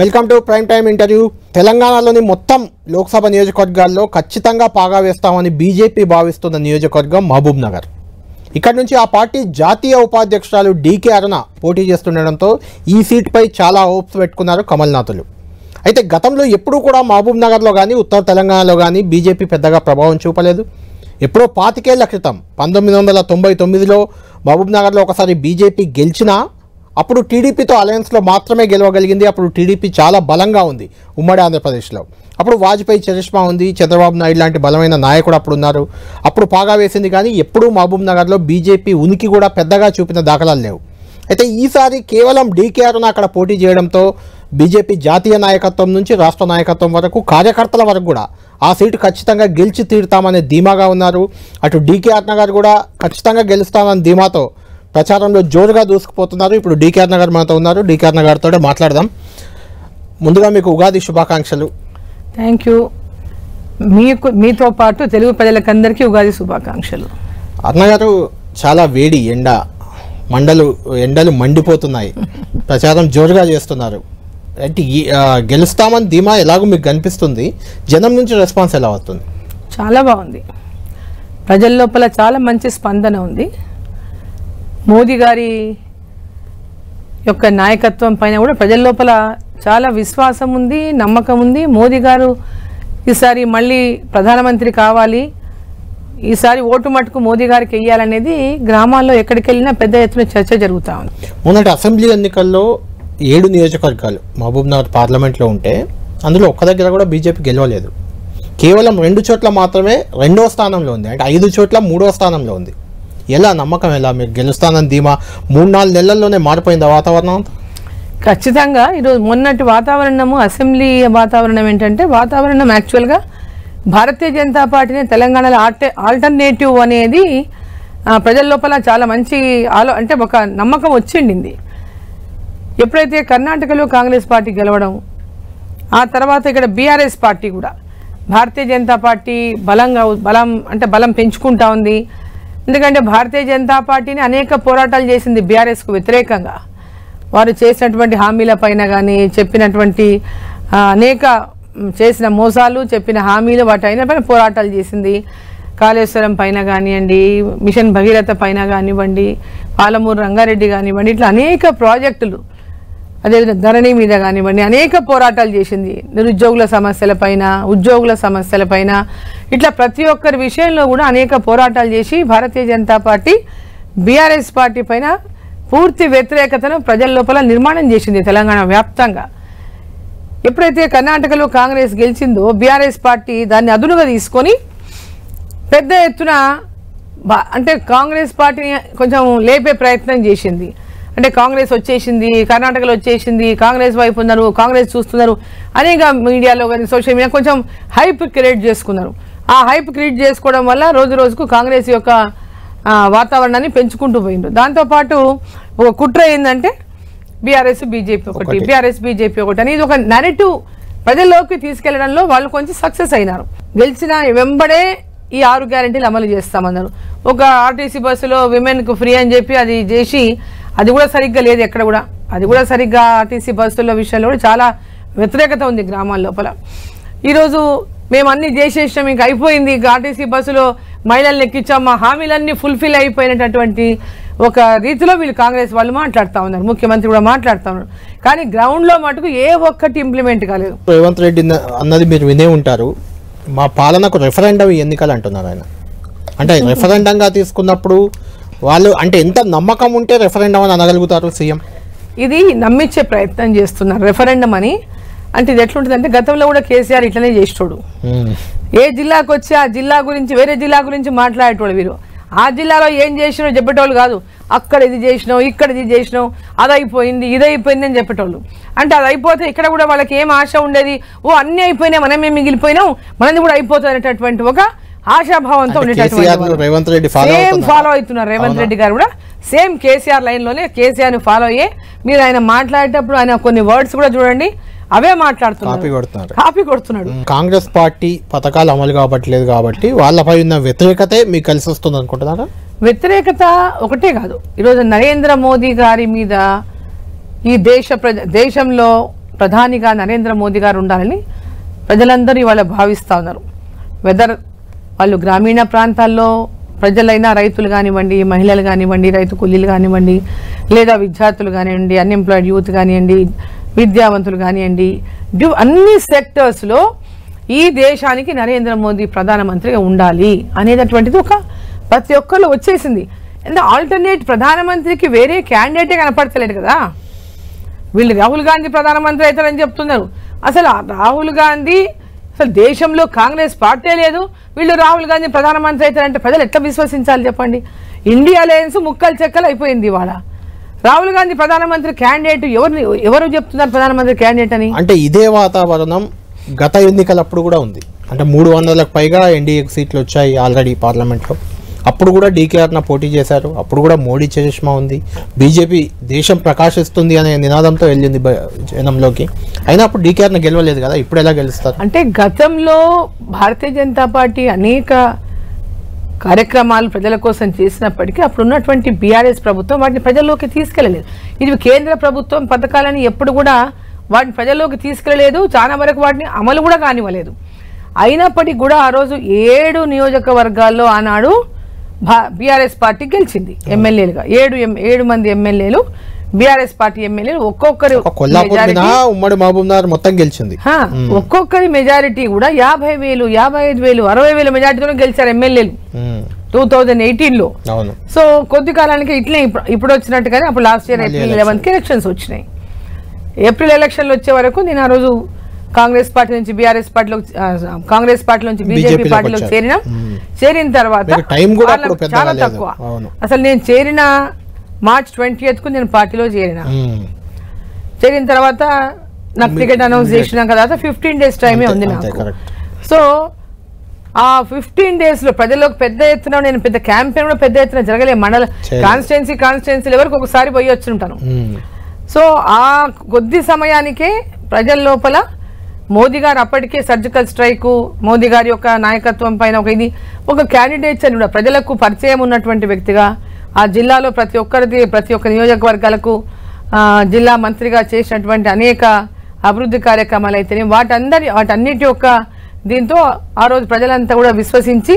Welcome to prime time interview. తెలంగాణలోని మొత్తం లోక్సభ నియోజకవర్గాల్లో ఖచ్చితంగా పాగా వేస్తామని బీజేపీ భావిస్తున్న నియోజకవర్గం మహబూబ్ నగర్. ఇక్కడ నుంచి ఆ పార్టీ జాతీయ ఉపాధ్యక్షురాలు డీకే అరుణ పోటీ చేస్తుండడంతో ఈ సీట్పై చాలా హోప్స్ పెట్టుకున్నారు కమల్నాథులు. అయితే గతంలో ఎప్పుడూ కూడా మహబూబ్ నగర్లో కానీ ఉత్తర తెలంగాణలో కానీ బీజేపీ పెద్దగా ప్రభావం చూపలేదు. ఎప్పుడో పాతికేళ్ళ క్రితం పంతొమ్మిది వందల తొంభై తొమ్మిదిలో మహబూబ్ నగర్లో ఒకసారి బీజేపీ గెలిచినా అప్పుడు టీడీపీతో అలయన్స్లో మాత్రమే గెలవగలిగింది. అప్పుడు టీడీపీ చాలా బలంగా ఉంది ఉమ్మడి ఆంధ్రప్రదేశ్లో. అప్పుడు వాజ్పేయి చరిష్మా ఉంది చంద్రబాబు నాయుడు లాంటి బలమైన నాయకుడు అప్పుడు ఉన్నారు. అప్పుడు పాగా వేసింది కానీ ఎప్పుడూ మహబూబ్ నగర్లో బీజేపీ ఉనికి కూడా పెద్దగా చూపిన దాఖలాలు లేవు. అయితే ఈసారి కేవలం డీకేఆర్ను అక్కడ పోటీ చేయడంతో బీజేపీ జాతీయ నాయకత్వం నుంచి రాష్ట్ర నాయకత్వం వరకు కార్యకర్తల వరకు కూడా ఆ సీటు ఖచ్చితంగా గెలిచి తీరుతామనే ధీమాగా ఉన్నారు. అటు డీకే నగర్ కూడా ఖచ్చితంగా గెలుస్తామని ధీమాతో ప్రచారంలో జోరుగా దూసుకుపోతున్నారు. ఇప్పుడు డీకేఆర్ నగర్ మనతో ఉన్నారు. డీకేఆర్ నగర్తో మాట్లాడదాం. ముందుగా మీకు ఉగాది శుభాకాంక్షలు. థ్యాంక్ యూ మీకు మీతో పాటు తెలుగు ప్రజలకందరికీ ఉగాది శుభాకాంక్షలు. అన్నగారు చాలా వేడి ఎండ. మండలు ఎండలు మండిపోతున్నాయి. ప్రచారం జోరుగా చేస్తున్నారు. అంటే గెలుస్తామని ధీమా ఎలాగో మీకు కనిపిస్తుంది. జనం నుంచి రెస్పాన్స్ ఎలా వస్తుంది? చాలా బాగుంది. ప్రజల లోపల చాలా మంచి స్పందన ఉంది. మోదీ గారి యొక్క నాయకత్వం పైన కూడా ప్రజల లోపల చాలా విశ్వాసం ఉంది నమ్మకం ఉంది. మోదీ గారు ఈసారి మళ్ళీ ప్రధానమంత్రి కావాలి. ఈసారి ఓటు మటుకు మోదీ గారికి వెయ్యాలనేది గ్రామాల్లో ఎక్కడికి వెళ్ళినా పెద్ద ఎత్తున చర్చ జరుగుతూ ఉంది. మొన్నటి అసెంబ్లీ ఎన్నికల్లో ఏడు నియోజకవర్గాలు మహబూబ్నగర్ పార్లమెంట్లో ఉంటే అందులో ఒక్క దగ్గర కూడా బీజేపీ గెలవలేదు. కేవలం రెండు చోట్ల మాత్రమే రెండో స్థానంలో ఉంది. అంటే ఐదు చోట్ల మూడో స్థానంలో ఉంది. ఎలా నమ్మకం ఎలా? మీరు గెలుస్తానని ధీమా మూడు నాలుగు నెలల్లోనే మారిపోయింది వాతావరణం ఖచ్చితంగా. ఈరోజు మొన్నటి వాతావరణము అసెంబ్లీ వాతావరణం ఏంటంటే వాతావరణం యాక్చువల్గా భారతీయ జనతా పార్టీని తెలంగాణలో ఆల్టే ఆల్టర్నేటివ్ అనేది ప్రజల లోపల చాలా మంచి ఆలో అంటే ఒక నమ్మకం వచ్చిండింది. ఎప్పుడైతే కర్ణాటకలో కాంగ్రెస్ పార్టీ గెలవడం ఆ తర్వాత ఇక్కడ బీఆర్ఎస్ పార్టీ కూడా భారతీయ జనతా పార్టీ బలంగా బలం అంటే బలం పెంచుకుంటా ఉంది. ఎందుకంటే భారతీయ జనతా పార్టీని అనేక పోరాటాలు చేసింది బీఆర్ఎస్కు వ్యతిరేకంగా. వారు చేసినటువంటి హామీల పైన కానీ చెప్పినటువంటి అనేక చేసిన మోసాలు చెప్పిన హామీలు వాటి అయిన పైన పోరాటాలు చేసింది. కాళేశ్వరం పైన కానివ్వండి మిషన్ భగీరథ పైన కానివ్వండి పాలమూరు రంగారెడ్డి కానివ్వండి ఇట్లా అనేక ప్రాజెక్టులు అదేవిధంగా ధరణి మీద కానివ్వండి అనేక పోరాటాలు చేసింది. నిరుద్యోగుల సమస్యలపైన ఉద్యోగుల సమస్యలపైన ఇట్లా ప్రతి ఒక్కరి విషయంలో కూడా అనేక పోరాటాలు చేసి Bharatiya Janata Party BRS party పైన పూర్తి వ్యతిరేకతను ప్రజల లోపల నిర్మాణం చేసింది తెలంగాణ వ్యాప్తంగా. ఎప్పుడైతే కర్ణాటకలో కాంగ్రెస్ గెలిచిందో బీఆర్ఎస్ పార్టీ దాన్ని అదునుగా తీసుకొని పెద్ద ఎత్తున బా- అంటే కాంగ్రెస్ పార్టీని కొంచెం లేపే ప్రయత్నం చేసింది. అంటే కాంగ్రెస్ వచ్చేసింది కర్ణాటకలో వచ్చేసింది కాంగ్రెస్ వైపు ఉన్నారు కాంగ్రెస్ చూస్తున్నారు అనేక మీడియాలో కానీ సోషల్ మీడియా కొంచెం హైప్ క్రియేట్ చేసుకున్నారు. ఆ హైప్ క్రియేట్ చేసుకోవడం వల్ల రోజు రోజుకు కాంగ్రెస్ యొక్క వాతావరణాన్ని పెంచుకుంటూ పోయిండ్రు. దాంతోపాటు ఒక కుట్ర ఏంటంటే బీఆర్ఎస్ బీజేపీ ఒకటి. బీఆర్ఎస్ బీజేపీ ఒకటి అని ఇది ఒక నెరేటివ్ ప్రజల్లోకి తీసుకెళ్ళడంలో వాళ్ళు కొంచెం సక్సెస్ అయినారు. గెలిచిన వెంబడే ఈ ఆరు గ్యారెంటీలు అమలు చేస్తామన్నారు. ఒక ఆర్టీసీ బస్సులో విమెన్కు ఫ్రీ అని చెప్పి అది చేసి అది కూడా సరిగ్గా లేదు ఎక్కడ కూడా. అది కూడా సరిగ్గా ఆర్టీసీ బస్సుల విషయంలో కూడా చాలా వ్యతిరేకత ఉంది గ్రామాల లోపల. ఈరోజు మేము అన్ని చేసేసాం ఇంక అయిపోయింది. ఇంకా ఆర్టీసీ బస్సులో మహిళల్ని ఎక్కించాం మా హామీలన్నీ ఫుల్ఫిల్ అయిపోయినటువంటి ఒక రీతిలో వీళ్ళు కాంగ్రెస్ వాళ్ళు మాట్లాడుతూ ఉన్నారు. ముఖ్యమంత్రి కూడా మాట్లాడుతూ ఉన్నారు. కానీ గ్రౌండ్లో మటుకు ఏ ఒక్కటి ఇంప్లిమెంట్ కాలేదు. రేవంత్ రెడ్డి అన్నది మీరు వినే ఉంటారు. మా పాలనకు రెఫరెండం ఎన్నికలు అంటున్నారు ఆయన. అంటే రెఫరెండంగా తీసుకున్నప్పుడు వాళ్ళు అంటే ఎంత నమ్మకం ఉంటే రెఫరెండం అని అనగలుగుతారు సీఎం? ఇది నమ్మించే ప్రయత్నం చేస్తున్నారు. రెఫరెండం అని. అంటే ఇది ఎట్లుంటుందంటే గతంలో కూడా కేసీఆర్ ఇట్లనే చేసేటోడు. ఏ జిల్లాకు వచ్చి ఆ జిల్లా గురించి వేరే జిల్లా గురించి మాట్లాడేటోళ్ళు వీరు. ఆ జిల్లాలో ఏం చేసినో చెప్పేటోళ్ళు కాదు. అక్కడ ఇది చేసినావు ఇక్కడ ఇది చేసినావు అది అయిపోయింది ఇది అయిపోయింది అని చెప్పేటోళ్ళు. అంటే అది అయిపోతే ఇక్కడ కూడా వాళ్ళకి ఏం ఆశ ఉండేది? ఓ అన్నీ అయిపోయినాయి మనమే మిగిలిపోయినాం మనది కూడా అయిపోతుంది అనేటటువంటి ఒక ఆశాభావంతో. రేవంత్ రెడ్డి సేమ్? ఫాలో అవుతున్నారు. రేవంత్? రెడ్డి గారు కూడా. సేమ్ కేసీఆర్ లైన్లోనే కేసీఆర్ని ఫాలో అయ్యే. మీరు ఆయన మాట్లాడేటప్పుడు ఆయన కొన్ని వర్డ్స్ కూడా చూడండి. అవే మాట్లాడుతున్నారు. కొడుతున్నారు. కాపీ కొడుతున్నాడు. కాంగ్రెస్ పార్టీ పథకాలు అమలు కావట్లేదు కాబట్టి వాళ్ళపై ఉన్న వ్యతిరేకతే మీకు కలిసి వస్తుంది అనుకుంటున్నారా? వ్యతిరేకత ఒకటే కాదు. ఈరోజు నరేంద్ర మోదీ గారి మీద ఈ దేశ దేశంలో ప్రధానిగా నరేంద్ర మోదీ గారు ఉండాలని ప్రజలందరూ ఇవాళ భావిస్తూ ఉన్నారు. వెదర్ వాళ్ళు గ్రామీణ ప్రాంతాల్లో ప్రజలైనా రైతులు కానివ్వండి మహిళలు కానివ్వండి రైతు కూలీలు కానివ్వండి లేదా విద్యార్థులు కానివ్వండి అన్ఎంప్లాయిడ్ యూత్ కానివ్వండి విద్యావంతులు కానివ్వండి డ్యూ అన్ని సెక్టర్స్లో ఈ దేశానికి నరేంద్ర మోదీ ప్రధానమంత్రిగా ఉండాలి అనేటటువంటిది ఒక ప్రతి ఒక్కరు వచ్చేసింది. అంటే ఆల్టర్నేట్ ప్రధానమంత్రికి వేరే క్యాండిడేటే కనపడతలేదు కదా. వీళ్ళు రాహుల్ గాంధీ ప్రధానమంత్రి అవుతారని చెప్తున్నారు. అసలు రాహుల్ గాంధీ అసలు దేశంలో కాంగ్రెస్ పార్టీ లేదు. వీళ్ళు రాహుల్ గాంధీ ప్రధానమంత్రి అవుతారంటే ప్రజలు ఎట్లా విశ్వసించాలి చెప్పండి? ఇండియా అలయన్స్ ముక్కలు చెక్కలు అయిపోయింది ఇవాళ. రాహుల్ గాంధీ ప్రధానమంత్రి క్యాండిడేట్ ఎవరిని ఎవరు చెప్తున్నారు ప్రధానమంత్రి క్యాండిడేట్ అని? అంటే ఇదే వాతావరణం గత ఎన్నికలప్పుడు కూడా ఉంది. అంటే మూడు వందలకు పైగా ఎన్డీఏ సీట్లు వచ్చాయి ఆల్రెడీ పార్లమెంట్లో. అప్పుడు కూడా డీకేఆర్న పోటీ చేశారు. అప్పుడు కూడా మోడీ చరిష్మా ఉంది. బీజేపీ దేశం ప్రకాశిస్తుంది అనే నినాదంతో వెళ్ళింది జనంలోకి. అయినా అప్పుడు డీకేఆర్న గెలవలేదు కదా? ఇప్పుడు ఎలా గెలుస్తారు? అంటే గతంలో భారతీయ జనతా పార్టీ అనేక కార్యక్రమాలు ప్రజల కోసం చేసినప్పటికీ అప్పుడు ఉన్నటువంటి బీఆర్ఎస్ ప్రభుత్వం వాటిని ప్రజల్లోకి తీసుకెళ్ళలేదు ఇది కేంద్ర ప్రభుత్వం పథకాలని ఎప్పుడు కూడా వాటిని ప్రజల్లోకి తీసుకెళ్ళలేదు చాలా వరకు వాటిని అమలు కూడా కానివ్వలేదు. అయినప్పటికీ కూడా ఆ రోజు ఏడు నియోజకవర్గాల్లో ఆనాడు బీఆర్ఎస్ పార్టీ గెలిచింది ఎమ్మెల్యేలుగా. ఏడు ఏడు మంది ఎమ్మెల్యేలు బీఆర్ఎస్ పార్టీ ఎమ్మెల్యేలు ఒక్కొక్కరు ఉమ్మడి మొత్తం గెలిచింది. ఒక్కొక్కరి మెజారిటీ కూడా యాభై వేలు యాభై ఐదు వేలు అరవై వేల మెజారిటీతో గెలిచారు ఎమ్మెల్యేలు. టూ థౌజండ్ ఎయిటీన్లో అవును. సో కొద్ది కాలానికి ఇట్లే ఇప్పుడు వచ్చినట్టుగానే అప్పుడు లాస్ట్ ఇయర్ ఏప్రిల్ లెవెన్త్కి ఎలక్షన్స్ వచ్చినాయి. ఏప్రిల్ ఎలక్షన్లు వచ్చే వరకు నేను ఆ రోజు కాంగ్రెస్ పార్టీ నుంచి బీఆర్ఎస్ పార్టీలో కాంగ్రెస్ పార్టీ నుంచి బీజేపీ పార్టీలో. చేరిన చేరిన తర్వాత చాలా. తక్కువ. అసలు నేను చేరిన మార్చ్ ట్వంటీ కు నేను పార్టీలో చేరిన చేరిన తర్వాత నాకు టికెట్ అనౌన్స్ చేసిన తర్వాత ఫిఫ్టీన్ డేస్ టైమే ఉంది నాకు. సో ఆ ఫిఫ్టీన్ డేస్లో ప్రజలకు పెద్ద ఎత్తున నేను పెద్ద క్యాంపెయిన్ కూడా పెద్ద ఎత్తున జరగలేదు మండల. కాన్స్టిట్యున్సీ కాన్స్టిట్యున్సీ వరకు ఒకసారి పోయి వచ్చుంటాను ఉమ్, సో ఆ కొద్ది సమయానికే ప్రజల లోపల మోదీ గారు అప్పటికే సర్జికల్ స్ట్రైక్ మోదీ గారి యొక్క నాయకత్వం పైన ఒక ఇది ఒక క్యాండిడేట్స్ అని కూడా ప్రజలకు పరిచయం ఉన్నటువంటి వ్యక్తిగా ఆ జిల్లాలో ప్రతి ఒక్కరిది ప్రతి ఒక్క నియోజకవర్గాలకు జిల్లా మంత్రిగా చేసినటువంటి అనేక అభివృద్ధి కార్యక్రమాలు అయితేనే వాటందరి వాటన్నిటి యొక్క దీంతో ఆ రోజు ప్రజలంతా కూడా విశ్వసించి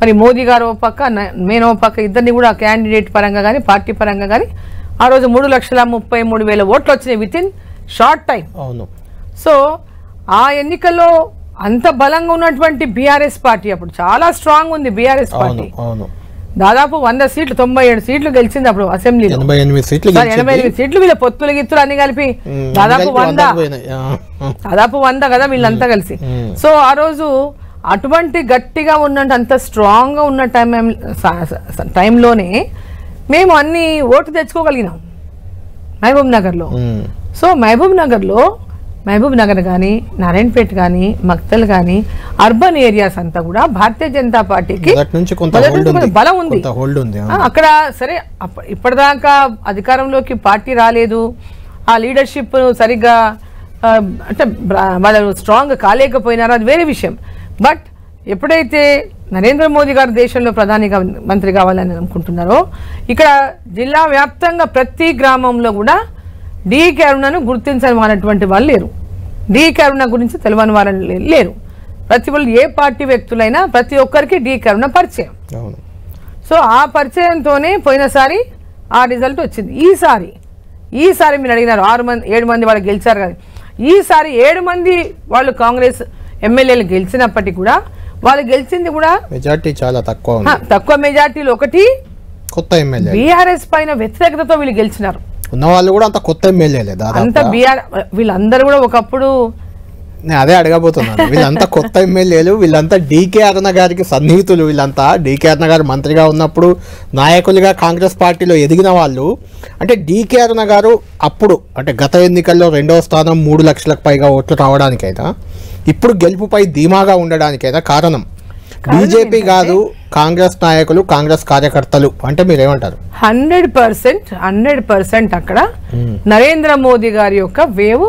మరి మోదీ గారు ఓ పక్క నేను ఓ పక్క ఇద్దరిని కూడా క్యాండిడేట్ పరంగా కానీ పార్టీ పరంగా కానీ ఆ రోజు మూడు లక్షల ముప్పై మూడు వేల ఓట్లు వచ్చినాయి విత్ ఇన్ షార్ట్ టైం అవును. సో ఆ ఎన్నికల్లో అంత బలంగా ఉన్నటువంటి బీఆర్ఎస్ పార్టీ అప్పుడు చాలా స్ట్రాంగ్ ఉంది బీఆర్ఎస్ పార్టీ. దాదాపు వంద సీట్లు తొంభై ఏడు సీట్లు గెలిచింది అప్పుడు అసెంబ్లీలో. ఎనభై ఎనిమిది సీట్లు వీళ్ళ పొత్తులు గిత్తులు అన్ని కలిపి దాదాపు వంద. దాదాపు వంద కదా వీళ్ళంతా కలిసి. సో ఆ రోజు అటువంటి గట్టిగా ఉన్నట్టు అంత స్ట్రాంగ్గా ఉన్న టైం టైంలోనే మేము అన్ని ఓటు తెచ్చుకోగలిగినాం మహబూబ్ నగర్లో. సో మహబూబ్ నగర్లో మహబూబ్ నగర్ కానీ నారాయణపేట కానీ మక్తల్ కానీ అర్బన్ ఏరియాస్ అంతా కూడా భారతీయ జనతా పార్టీకి బలం ఉంది. అక్కడ సరే ఇప్పటిదాకా అధికారంలోకి పార్టీ రాలేదు. ఆ లీడర్షిప్ సరిగ్గా అంటే వాళ్ళు స్ట్రాంగ్ కాలేకపోయినారో అది వేరే విషయం. బట్ ఎప్పుడైతే నరేంద్ర మోదీ గారు దేశంలో ప్రధానిగా మంత్రి కావాలని అనుకుంటున్నారో ఇక్కడ జిల్లా వ్యాప్తంగా ప్రతి గ్రామంలో కూడా డి కరుణను గుర్తించని వారటువంటి వాళ్ళు లేరు. డి కరుణ గురించి తెలియని వారు లేరు. ప్రతి వాళ్ళు ఏ పార్టీ వ్యక్తులైనా ప్రతి ఒక్కరికి డి కరుణ పరిచయం. సో ఆ పరిచయంతోనే పోయినసారి ఆ రిజల్ట్ వచ్చింది. ఈసారి ఈసారి మీరు అడిగినారు ఆరు మంది ఏడు మంది వాళ్ళు గెలిచారు కానీ ఈసారి ఏడు మంది వాళ్ళు కాంగ్రెస్ ఎమ్మెల్యేలు గెలిచినప్పటికీ కూడా వాళ్ళు గెలిచింది కూడా మెజార్టీ చాలా తక్కువ తక్కువ మెజార్టీలు ఒకటి కొత్త ఎమ్మెల్యే బీఆర్ఎస్ పైన వ్యతిరేకతతో వీళ్ళు గెలిచినారు. ఉన్న వాళ్ళు కూడా అంత కొత్త ఎమ్మెల్యేలే అంత దాదాపు బీఆర్ వీళ్ళందరూ కూడా ఒకప్పుడు నేను అదే అడగబోతున్నాను. వీళ్ళంతా కొత్త ఎమ్మెల్యేలు వీళ్ళంతా డీకే అరుణ గారికి సన్నిహితులు. వీళ్ళంతా డీకే అరుణ గారు మంత్రిగా ఉన్నప్పుడు నాయకులుగా కాంగ్రెస్ పార్టీలో ఎదిగిన వాళ్ళు. అంటే డీకే అరుణ గారు అప్పుడు అంటే గత ఎన్నికల్లో రెండవ స్థానం మూడు లక్షలకు పైగా ఓట్లు రావడానికైనా ఇప్పుడు గెలుపుపై ధీమాగా ఉండడానికైనా కారణం బీజేపీ కాదు కాంగ్రెస్ నాయకులు కాంగ్రెస్ కార్యకర్తలు అంటే మీరేమంటారు? హండ్రెడ్ పర్సెంట్ హండ్రెడ్ పర్సెంట్ అక్కడ నరేంద్ర మోదీ గారి యొక్క వేవు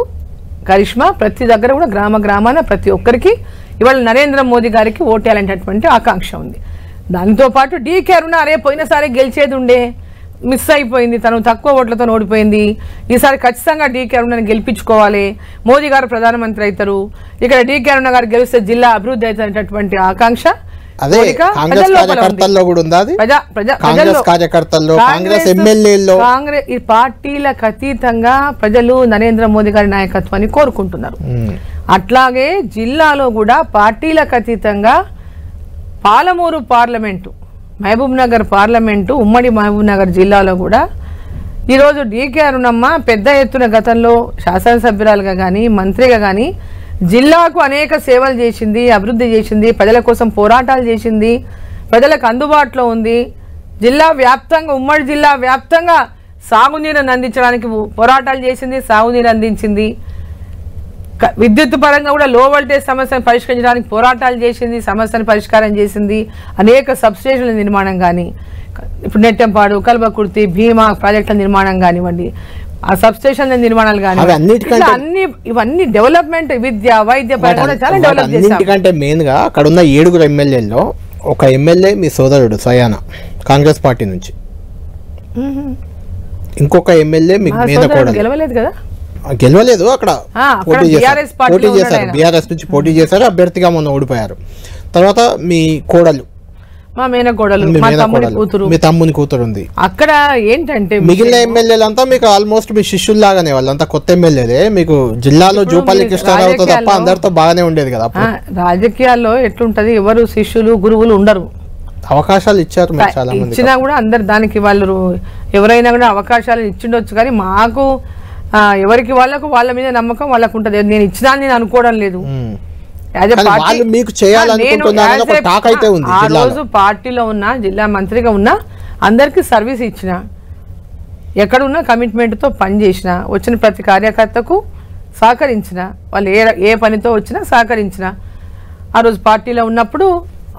కరిష్మా ప్రతి దగ్గర కూడా గ్రామ గ్రామాన ప్రతి ఒక్కరికి ఇవాళ నరేంద్ర మోదీ గారికి ఓటేయాలనేటటువంటి ఆకాంక్ష ఉంది. దానితో పాటు డీకే అరుణ అరే పోయినసారి గెలిచేది ఉండే మిస్ అయిపోయింది తను తక్కువ ఓట్లతో ఓడిపోయింది. ఈసారి ఖచ్చితంగా డీకే అరుణని గెలిపించుకోవాలి. మోదీ గారు ప్రధానమంత్రి అవుతారు. ఇక్కడ డీకే అరుణ గారు గెలిస్తే జిల్లా అభివృద్ధి అవుతున్నటువంటి ఆకాంక్ష అదే కాంగ్రెస్. కార్యకర్తల్లో కూడా ఉందా కాంగ్రెస్ కార్యకర్తల్లో కాంగ్రెస్ ఎమ్మెల్యేల్లో. కాంగ్రెస్ ఈ పార్టీలకు అతీతంగా ప్రజలు నరేంద్ర మోదీ గారి నాయకత్వాన్ని కోరుకుంటున్నారు. అట్లాగే జిల్లాలో కూడా పార్టీలకు అతీతంగా Palamuru parliament Mahabubnagar parliament ఉమ్మడి మహబూబ్ నగర్ జిల్లాలో కూడా ఈరోజు డీకే అరుణమ్మ పెద్ద ఎత్తున గతంలో శాసనసభ్యురాలుగా కానీ మంత్రిగా కానీ జిల్లాకు అనేక సేవలు చేసింది అభివృద్ధి చేసింది ప్రజల కోసం పోరాటాలు చేసింది ప్రజలకు అందుబాటులో ఉంది. జిల్లా వ్యాప్తంగా ఉమ్మడి జిల్లా వ్యాప్తంగా సాగునీరును అందించడానికి పోరాటాలు చేసింది సాగునీరు అందించింది. విద్యుత్ పరంగా కూడా లో వోల్టేజ్ సమస్యను పరిష్కరించడానికి పోరాటాలు చేసింది సమస్యను పరిష్కారం చేసింది అనేక సబ్స్టేషన్ల నిర్మాణం కానీ ఇప్పుడు నెట్టెంపాడు కల్బకుర్తి భీమా ప్రాజెక్టుల నిర్మాణం కానివ్వండి. ఆ సబ్స్టేషన్ల నిర్మాణాలు ఇట్లా అన్ని ఇవన్నీ డెవలప్మెంట్ విద్య వైద్య చాలా డెవలప్ మెయిన్గా అక్కడ ఉన్న ఏడుగురు ఎమ్మెల్యేల్లో ఒక ఎమ్మెల్యే మీ సోదరుడు సయాన కాంగ్రెస్ పార్టీ నుంచి. ఇంకొక ఎమ్మెల్యే మీకు మీద గెలవలేదు కదా? గెలవలేదు అక్కడ పోటీ చేశారు. పోటీ చేశారు. బీఆర్ఎస్ నుంచి పోటీ చేశారు. అభ్యర్థిగా మొన్న ఓడిపోయారు. తర్వాత మీ కోడలు మా మేనకోడలు మీ కూతురు. మీ తమ్ముని కూతురు ఉంది. అక్కడ ఏంటంటే మిగిలిన ఎమ్మెల్యేలంతా మీకు ఆల్మోస్ట్ మీ శిష్యుల్లాగానే వాళ్ళంతా కొత్త ఎమ్మెల్యేలే. మీకు జిల్లాలో జూపల్లి మీ కృష్ణారావుతో తప్ప అందరితో బాగానే ఉండేది కదా రాజకీయాల్లో ఎట్లుంటది? ఎవరు శిష్యులు గురువులు ఉండరు. అవకాశాలు ఇచ్చారు చాలా ఇచ్చినా కూడా అందరు దానికి వాళ్ళు ఎవరైనా కూడా అవకాశాలు ఇచ్చిండొచ్చు. కానీ మాకు ఎవరికి వాళ్ళకు వాళ్ళ మీద నమ్మకం వాళ్ళకు ఉంటుంది. నేను ఇచ్చినా నేను అనుకోవడం లేదు. వాళ్ళు మీకు చేయాలనుకుంటున్నారని టాక్ అయితే ఉంది ఆ. రోజు పార్టీలో ఉన్నా జిల్లా మంత్రిగా ఉన్నా అందరికీ సర్వీస్ ఇచ్చిన ఎక్కడున్నా కమిట్మెంట్తో పనిచేసిన వచ్చిన ప్రతి కార్యకర్తకు సహకరించిన వాళ్ళు ఏ ఏ పనితో వచ్చినా సహకరించిన ఆ రోజు పార్టీలో ఉన్నప్పుడు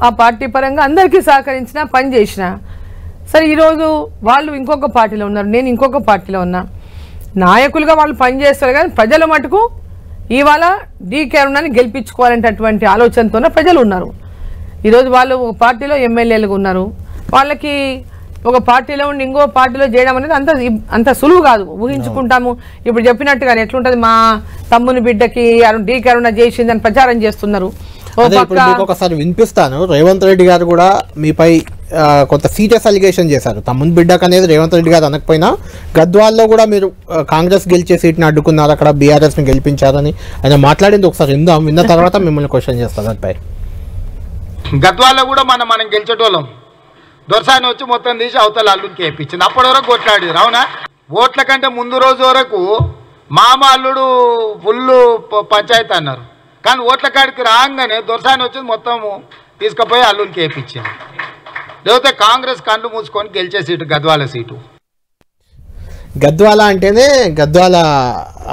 ఆ పార్టీ పరంగా అందరికీ సహకరించిన పని చేసిన సరే ఈరోజు వాళ్ళు ఇంకొక పార్టీలో ఉన్నారు నేను ఇంకొక పార్టీలో ఉన్నా నాయకులుగా వాళ్ళు పనిచేస్తారు కానీ ప్రజల మటుకు ఇవాళ డీకే అరుణాన్ని గెలిపించుకోవాలనేటటువంటి ఆలోచనతోనే ప్రజలు ఉన్నారు. ఈరోజు వాళ్ళు ఒక పార్టీలో ఎమ్మెల్యేలుగా ఉన్నారు. వాళ్ళకి ఒక పార్టీలో ఉండి ఇంకో పార్టీలో చేయడం అనేది అంత అంత సులువు కాదు. ఊహించుకుంటాము. ఇప్పుడు చెప్పినట్టుగానే ఎట్లుంటది? మా తమ్ముని బిడ్డకి అరుణ్ డీకే అరుణ చేసిందని ప్రచారం చేస్తున్నారు. ఒకసారి వినిపిస్తాను. రేవంత్ రెడ్డి గారు కూడా మీపై కొంత సీరియస్ అలిగేషన్ చేశారు. తమ్ముని బిడ్డకు అనేది రేవంత్ రెడ్డి గారు అనకపోయినా గద్వాల్లో కూడా మీరు కాంగ్రెస్ గెలిచే సీట్ని అడ్డుకున్నారు. అక్కడ బీఆర్ఎస్ని గెలిపించారని ఆయన మాట్లాడింది ఒకసారి విందాం. విన్న తర్వాత మిమ్మల్ని క్వశ్చన్ చేస్తారు దానిపై గద్వాల్లో కూడా మనం మనం గెలిచేటోళ్ళం. దొరసాని వచ్చి మొత్తం తీసి అవతల అల్లుడికి వేయించింది అప్పటి వరకు కొట్లాడారు అవునా ఓట్ల కంటే ముందు రోజు వరకు మామ అల్లుడు ఫుల్ పంచాయతీ అన్నారు. కానీ ఓట్ల కాడికి రాగానే దొరసాని వచ్చి మొత్తం తీసుకుపోయి అల్లుడికి వేయించింది లేకపోతే కాంగ్రెస్ కళ్ళు మూసుకొని గెలిచే సీటు గద్వాల సీటు. గద్వాల అంటేనే గద్వాల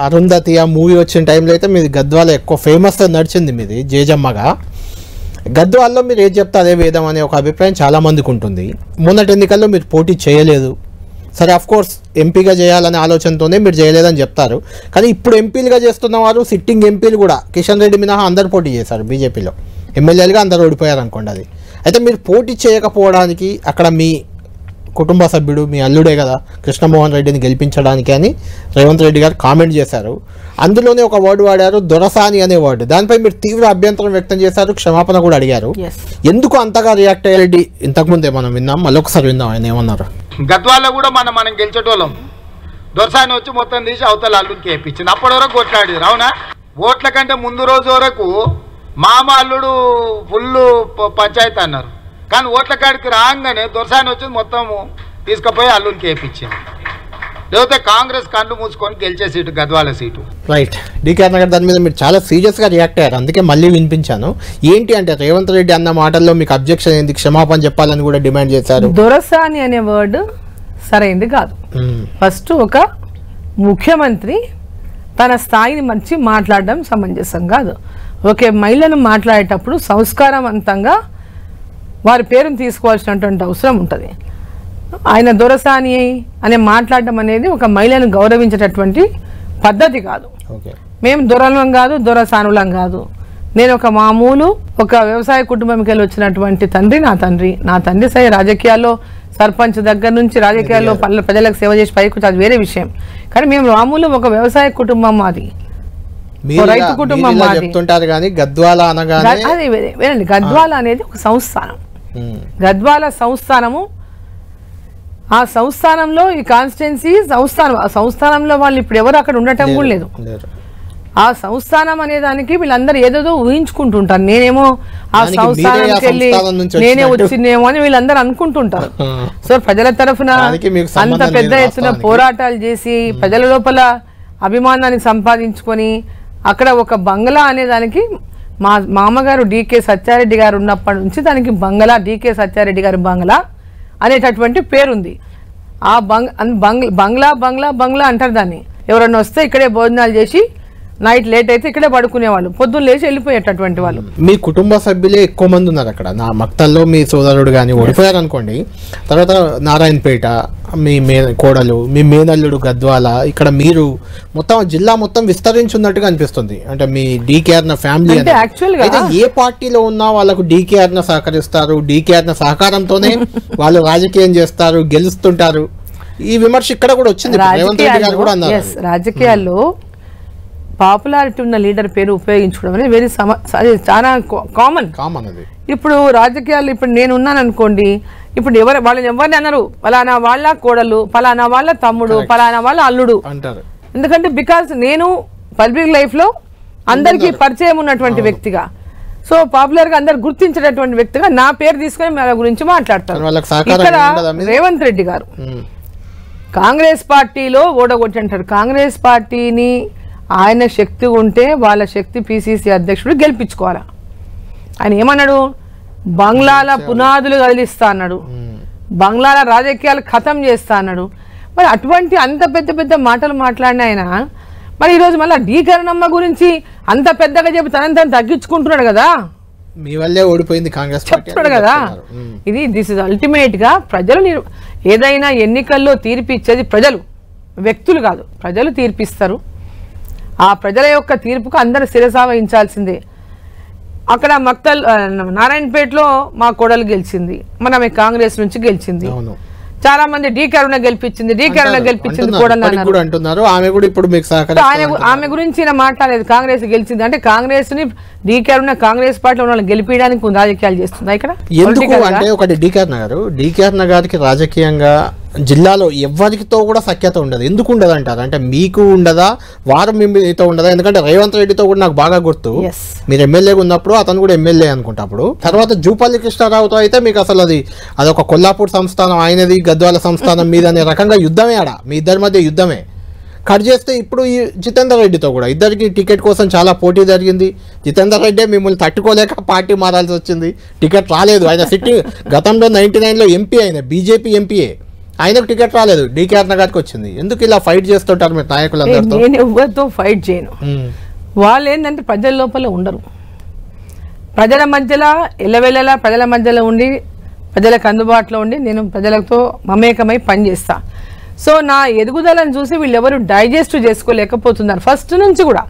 అరుంధతి ఆ మూవీ వచ్చిన టైంలో అయితే మీది గద్వాల ఎక్కువ ఫేమస్ నడిచింది మీది జేజమ్మగా. గద్వాల్లో మీరు ఏం చెప్తే అదే వేదం అనే ఒక అభిప్రాయం చాలామందికి ఉంటుంది. మొన్నటి ఎన్నికల్లో మీరు పోటీ చేయలేదు. సరే అఫ్ కోర్స్ ఎంపీగా చేయాలనే ఆలోచనతోనే మీరు చేయలేదని చెప్తారు. కానీ ఇప్పుడు ఎంపీలుగా చేస్తున్న వారు సిట్టింగ్ ఎంపీలు కూడా కిషన్ రెడ్డి మినహా అందరు పోటీ చేశారు బీజేపీలో. ఎమ్మెల్యేలుగా అందరు ఓడిపోయారు అనుకోండి అది. అయితే మీరు పోటీ చేయకపోవడానికి అక్కడ మీ కుటుంబ సభ్యుడు మీ అల్లుడే కదా కృష్ణమోహన్ రెడ్డిని గెలిపించడానికి అని రేవంత్ రెడ్డి గారు కామెంట్ చేశారు. అందులోనే ఒక వర్డ్ వాడారు దొరసాని అనే వర్డ్. దానిపై మీరు తీవ్ర అభ్యంతరం వ్యక్తం చేశారు క్షమాపణ కూడా అడిగారు. ఎందుకు అంతగా రియాక్ట్ అయ్యారెడ్డి ఇంతకుముందే మనం విన్నాం? మళ్ళీ ఒకసారి విందాం ఆయన ఏమన్నారు. గద్వాల్లో కూడా మనం మనం గెలిచేటోళ్ళం. దొరసాని వచ్చి మొత్తం తీసి అవతల అల్లుడికి వేయించింది. అప్పటి వరకు కొట్లాడారు అవునా? ఓట్ల కంటే ముందు రోజు వరకు మామ అల్లుడు ఫుల్ పంచాయతీ అన్నారు. కానీ ఓట్ల కాడికి రాగానే దొరసాని వచ్చి మొత్తం తీసుకుపోయి అల్లుడికి వేయించింది లేకపోతే కాంగ్రెస్ కండ్లు మూసుకొని గెలిచే seat Gadwal seat. Right. DK Nagar దాని మీద మీరు చాలా సీరియస్గా రియాక్ట్ అయ్యారు. అందుకే మళ్ళీ వినిపించాను. ఏంటి అంటే రేవంత్ రెడ్డి అన్న మాటల్లో మీకు అబ్జెక్షన్ ఏంది క్షమాపణ చెప్పాలని కూడా డిమాండ్ చేశారు. దొరసాని అనే వర్డ్ సరైంది కాదు. ఫస్ట్ ఒక ముఖ్యమంత్రి తన స్థాయిని మంచి మాట్లాడడం సమంజసం కాదు. ఒకే మహిళను మాట్లాడేటప్పుడు సంస్కారవంతంగా వారి పేరును తీసుకోవాల్సినటువంటి అవసరం ఉంటుంది. ఆయన దొరసాని అనే మాట్లాడడం అనేది ఒక మహిళను గౌరవించేటటువంటి పద్ధతి కాదు. ఓకే. మేము దొరలం కాదు దొరసానులం కాదు. నేను ఒక మామూలు ఒక వ్యవసాయ కుటుంబంకి వెళ్ళి వచ్చినటువంటి తండ్రి నా తండ్రి నా తండ్రి సరే రాజకీయాల్లో సర్పంచ్ దగ్గర నుంచి రాజకీయాల్లో పల్లె ప్రజలకు సేవ చేసి పైకి అది వేరే విషయం. కానీ మేము మామూలు ఒక వ్యవసాయ కుటుంబం మాది. ఓ రైతు కుటుంబం. చెప్తుంటారు కానీ గద్వాల అనగానే అది గద్వాల అనేది ఒక సంస్థానం గద్వాల సంస్థానము ఆ సంస్థానంలో ఈ కాన్స్టిట్యున్సీ సంస్థానం ఆ సంస్థానంలో వాళ్ళు ఇప్పుడు ఎవరు అక్కడ ఉండటం కూడా లేదు. ఆ సంస్థానం అనే దానికి వీళ్ళందరూ ఏదేదో ఊహించుకుంటుంటారు నేనేమో ఆ సంస్థానానికి వెళ్ళి నేనే. వచ్చిందేమో అని వీళ్ళందరూ అనుకుంటుంటారు. సో ప్రజల తరఫున అంత పెద్ద ఎత్తున. పోరాటాలు చేసి ప్రజల లోపల అభిమానాన్ని సంపాదించుకొని అక్కడ ఒక బంగ్లా అనే దానికి మా మామగారు డికే సత్యారెడ్డి గారు ఉన్నప్పటి నుంచి దానికి బంగ్లా డికే సత్యారెడ్డి గారి బంగ్లా అనేటటువంటి పేరుంది. ఆ బంగ్ బంగ్ బంగ్లా బంగ్లా బంగ్లా అంటారు దాన్ని. ఎవరన్నా వస్తే ఇక్కడే భోజనాలు చేసి నైట్ లేట్ అయితే ఇక్కడే పడుకునేవాళ్ళు. పొద్దున్న లేచి వెళ్ళిపోయేటటువంటి వాళ్ళు. మీ కుటుంబ సభ్యులే ఎక్కువ మంది ఉన్నారు అక్కడ. నా మక్తల్లో మీ సోదరుడు కానీ ఓడిపోయారు అనుకోండి తర్వాత నారాయణపేట మీ మే కోడలు మీ మేనల్లుడు గద్వాల ఇక్కడ మీరు మొత్తం జిల్లా మొత్తం విస్తరించున్నట్టుగా అనిపిస్తుంది. అంటే మీ డీకేఆర్ ఫ్యామిలీ అయితే ఏ పార్టీలో ఉన్నా వాళ్ళకు డీకేఆర్ సహకరిస్తారు డీకేఆర్ సహకారంతోనే వాళ్ళు రాజకీయం చేస్తారు గెలుస్తుంటారు. ఈ విమర్శ ఇక్కడ కూడా వచ్చింది. రేవంత్ రెడ్డి గారు కూడా అన్నారు. రాజకీయాల్లో పాపులారిటీ ఉన్న లీడర్ పేరు ఉపయోగించుకోవడం అనేది వెరీ సమ అది చాలా కామన్ కామన్ అది. ఇప్పుడు రాజకీయాలు ఇప్పుడు నేను ఉన్నాను అనుకోండి ఇప్పుడు ఎవరు వాళ్ళని ఎవరిని అన్నారు ఫలానా వాళ్ళ కోడలు ఫలానా వాళ్ళ తమ్ముడు ఫలానా వాళ్ళ అల్లుడు. అంటారు. ఎందుకంటే బికాస్ నేను పబ్లిక్ లైఫ్లో అందరికీ పరిచయం ఉన్నటువంటి వ్యక్తిగా. సో పాపులర్గా అందరు గుర్తించేటటువంటి వ్యక్తిగా నా పేరు తీసుకొని మన గురించి మాట్లాడతారు. ఇక్కడ? రేవంత్ రెడ్డి గారు. కాంగ్రెస్ పార్టీలో ఓడగొట్టి అంటారు కాంగ్రెస్ పార్టీని ఆయన శక్తి ఉంటే వాళ్ళ శక్తి పిసిసి అధ్యక్షుడు గెలిపించుకోవాలా. ఆయన ఏమన్నాడు? బంగ్లాల పునాదులు కదిలిస్తా అన్నాడు. బంగ్లాల రాజకీయాలు ఖతం చేస్తా అన్నాడు. మరి అటువంటి అంత పెద్ద పెద్ద మాటలు మాట్లాడిన ఆయన మరి ఈరోజు మళ్ళీ డీకరణమ్మ గురించి అంత పెద్దగా చెప్పి తనని తను తగ్గించుకుంటున్నాడు కదా. మీ వల్లే ఓడిపోయింది కాంగ్రెస్ చెప్తున్నాడు కదా. ఇది దిస్ ఇస్ అల్టిమేట్గా ప్రజలు ఏదైనా ఎన్నికల్లో తీర్పు ఇచ్చేది ప్రజలు వ్యక్తులు కాదు. ప్రజలు తీర్పిస్తారు. ఆ ప్రజల యొక్క తీర్పుకు అందరూ శిరసా వహించాల్సిందే. అక్కడ మక్తల్ నారాయణపేటలో మా కోడలు గెలిచింది. మన ఆమె కాంగ్రెస్ నుంచి గెలిచింది. చాలా మంది డీ కరుణ గెలిపించింది. డీ కరుణ గెలిపించింది కూడా అంటున్నారు. ఆమె కూడా ఇప్పుడు మీకు ఆమె గురించి మాట్లాడలేదు. కాంగ్రెస్ గెలిచింది. అంటే కాంగ్రెస్ని డీకే ఉన్న కాంగ్రెస్ పార్టీలో ఉన్న వాళ్ళని గెలిపించడానికి రాజకీయాలు చేస్తుందా ఇక్కడ. ఎందుకు? అంటే ఒకటి డీకేఆర్ నగర్ డీకేఆర్ నగర్కి రాజకీయంగా జిల్లాలో ఎవరితో కూడా సఖ్యత ఉండదు. ఎందుకు ఉండదు అంటారు అంటే మీకు ఉండదా? వారు మీతో ఉండదా? ఎందుకంటే రేవంత్ రెడ్డితో కూడా నాకు బాగా గుర్తు. మీరు ఎమ్మెల్యేగా ఉన్నప్పుడు అతను కూడా ఎమ్మెల్యే అనుకుంటా అప్పుడు తర్వాత జూపల్లి కృష్ణారావుతో అయితే మీకు అసలు అది అదొక కొల్లాపూర్ సంస్థానం ఆయనది గద్వాల సంస్థానం మీద అనే రకంగా యుద్ధమే ఆడ. మీ ఇద్దరి మధ్య యుద్ధమే. కట్ చేస్తే ఇప్పుడు ఈ జితేందర్ రెడ్డితో కూడా. ఇద్దరికి టికెట్ కోసం చాలా పోటీ జరిగింది. జితేందర్ రెడ్డి మిమ్మల్ని తట్టుకోలేక పార్టీ మారాల్సి వచ్చింది. టికెట్ రాలేదు. ఆయన సిట్టింగ్ గతంలో నైన్టీ నైన్లో ఎంపీ ఆయన బీజేపీ ఎంపీఏ ఆయనకు టికెట్ రాలేదు. డీకేఆర్ నగర్కి వచ్చింది. ఎందుకు ఇలా ఫైట్ చేస్తుంటారు మీరు నాయకులందరితో? నేను ఎవరితో ఫైట్ చేయను. వాళ్ళు ఏంటంటే ప్రజల లోపల ఉండరు. ప్రజల మధ్యలో ఎల్లవెల్లలా ప్రజల మధ్యలో ఉండి ప్రజలకు అందుబాటులో ఉండి నేను ప్రజలతో మమేకమై పనిచేస్తా. సో నా ఎదుగుదలను చూసి వీళ్ళు ఎవరు డైజెస్ట్ చేసుకోలేకపోతున్నారు. ఫస్ట్ నుంచి కూడా.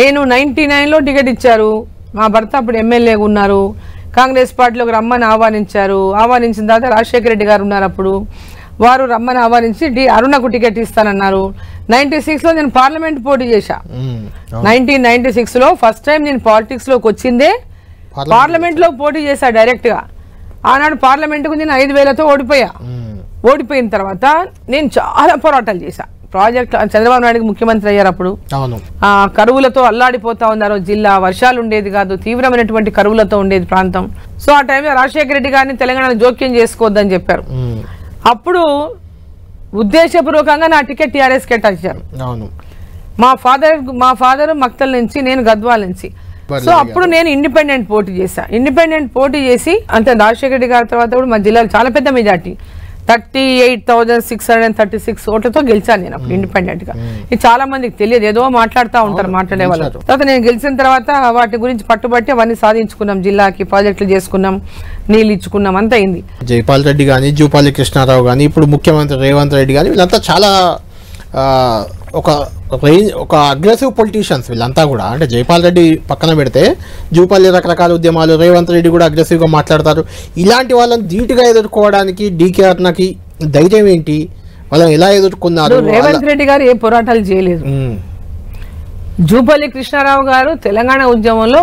నేను నైన్టీ నైన్లో టికెట్ ఇచ్చారు. మా భర్త అప్పుడు ఎమ్మెల్యేగా ఉన్నారు. కాంగ్రెస్ పార్టీలోకి రమ్మని ఆహ్వానించారు. ఆహ్వానించిన తర్వాత రాజశేఖర రెడ్డి గారు ఉన్నారు అప్పుడు. వారు రమ్మని ఆహ్వానించి డి అరుణకు టికెట్ ఇస్తానన్నారు. నైన్టీ సిక్స్లో నేను పార్లమెంట్ పోటీ చేశా. నైన్టీన్ నైన్టీ సిక్స్లో ఫస్ట్ టైం నేను పాలిటిక్స్లోకి వచ్చిందే పార్లమెంట్. పార్లమెంట్లో పోటీ చేశా డైరెక్ట్గా. ఆనాడు పార్లమెంట్కు నేను ఐదు వేలతో ఓడిపోయా. ఓడిపోయిన తర్వాత నేను చాలా పోరాటాలు చేశా. ప్రాజెక్ట్ చంద్రబాబు నాయుడుకి ముఖ్యమంత్రి అయ్యారు అప్పుడు. ఆ కరువులతో అల్లాడిపోతా ఉన్నారు జిల్లా. వర్షాలు ఉండేది కాదు తీవ్రమైనటువంటి కరువులతో ఉండేది ప్రాంతం. సో ఆ టైంలో రాజశేఖర రెడ్డి గారిని తెలంగాణ జోక్యం చేసుకోవద్దని చెప్పారు. అప్పుడు ఉద్దేశపూర్వకంగా నా టికెట్ టీఆర్ఎస్ కేటాయించారు మా ఫాదర్ మా ఫాదర్ మక్తల్ నుంచి నేను గద్వాల నుంచి. సో అప్పుడు నేను ఇండిపెండెంట్ పోటీ చేశా. ఇండిపెండెంట్ పోటీ చేసి అంతే రాజశేఖర రెడ్డి గారి తర్వాత కూడా మా జిల్లాలో చాలా పెద్ద majority. Thirty eight thousand six hundred and thirty six ఓట్లతో గెలిచాను నేను అప్పుడు ఇండిపెండెంట్గా ఇది చాలా మందికి తెలియదు. ఏదో మాట్లాడుతూ ఉంటారు మాట్లాడే వాళ్ళు. తర్వాత నేను గెలిచిన తర్వాత వాటి గురించి పట్టుబట్టి అవన్నీ సాధించుకున్నాం. జిల్లాకి ప్రాజెక్టులు చేసుకున్నాం నీళ్ళు ఇచ్చుకున్నాం అంతా అయింది. జైపాల్ రెడ్డి కానీ జూపాలి కృష్ణారావు కానీ ఇప్పుడు ముఖ్యమంత్రి రేవంత్ రెడ్డి కానీ వీళ్ళంతా చాలా ఒక రేంజ్ ఒక అగ్రెసివ్ పొలిటీషియన్స్ వీళ్ళంతా కూడా అంటే జైపాల్ రెడ్డి పక్కన పెడితే జూపల్లి రకరకాల ఉద్యమాలు రేవంత్ రెడ్డి కూడా అగ్రెసివ్గా మాట్లాడతారు. ఇలాంటి వాళ్ళని ధీటుగా ఎదుర్కోవడానికి డీకే అర్ణకి ధైర్యం ఏంటి? వాళ్ళని ఎలా ఎదుర్కొన్నారు? రేవంత్ రెడ్డి గారు ఏ పోరాటాలు చేయలేదు. జూపల్లి కృష్ణారావు గారు తెలంగాణ ఉద్యమంలో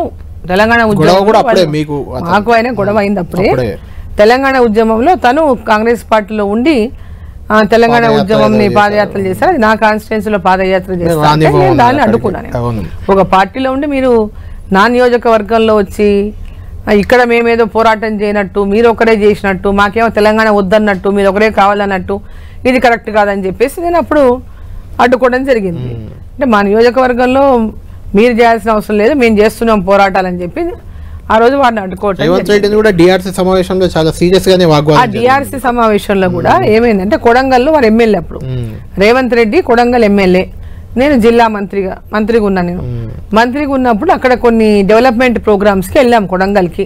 తెలంగాణ గొడవ ఉద్యమంలో కూడా అప్పుడే మీకు గొడవ అయింది అప్పుడే. తెలంగాణ ఉద్యమంలో తను కాంగ్రెస్ పార్టీలో ఉండి తెలంగాణ ఏదో పాదయాత్ర చేశారు. అది నా కాన్స్టిట్యున్సీలో పాదయాత్ర చేస్తారు నేను దాన్ని. అడ్డుకున్నాను. ఒక పార్టీలో ఉండి మీరు నా నియోజకవర్గంలో వచ్చి ఇక్కడ మేమేదో పోరాటం చేయనట్టు మీరు ఒకరే చేసినట్టు మాకేమో తెలంగాణ వద్దన్నట్టు మీరు ఒకరే కావాలన్నట్టు ఇది కరెక్ట్ కాదని చెప్పేసి నేను అప్పుడు అడ్డుకోవడం జరిగింది. అంటే మా నియోజకవర్గంలో మీరు చేయాల్సిన అవసరం లేదు మేము చేస్తున్నాం పోరాటాలని చెప్పి ఆ రోజు వారిని అడ్డుకోవటం రేవంత్ జరిగింది. రెడ్డిని కూడా డిఆర్సీ సమావేశంలో చాలా సీరియస్ గానే ఆ వాగ్వాదం జరిగింది. డిఆర్సీ సమావేశంలో కూడా ఏమైందంటే కొడంగల్లో వారు ఎమ్మెల్యే అప్పుడు. రేవంత్ రెడ్డి కొడంగల్ ఎమ్మెల్యే. నేను జిల్లా మంత్రిగా మంత్రిగా ఉన్నాను నేను. మంత్రిగా ఉన్నప్పుడు అక్కడ కొన్ని డెవలప్మెంట్ ప్రోగ్రామ్స్కి వెళ్ళాం కొడంగల్కి.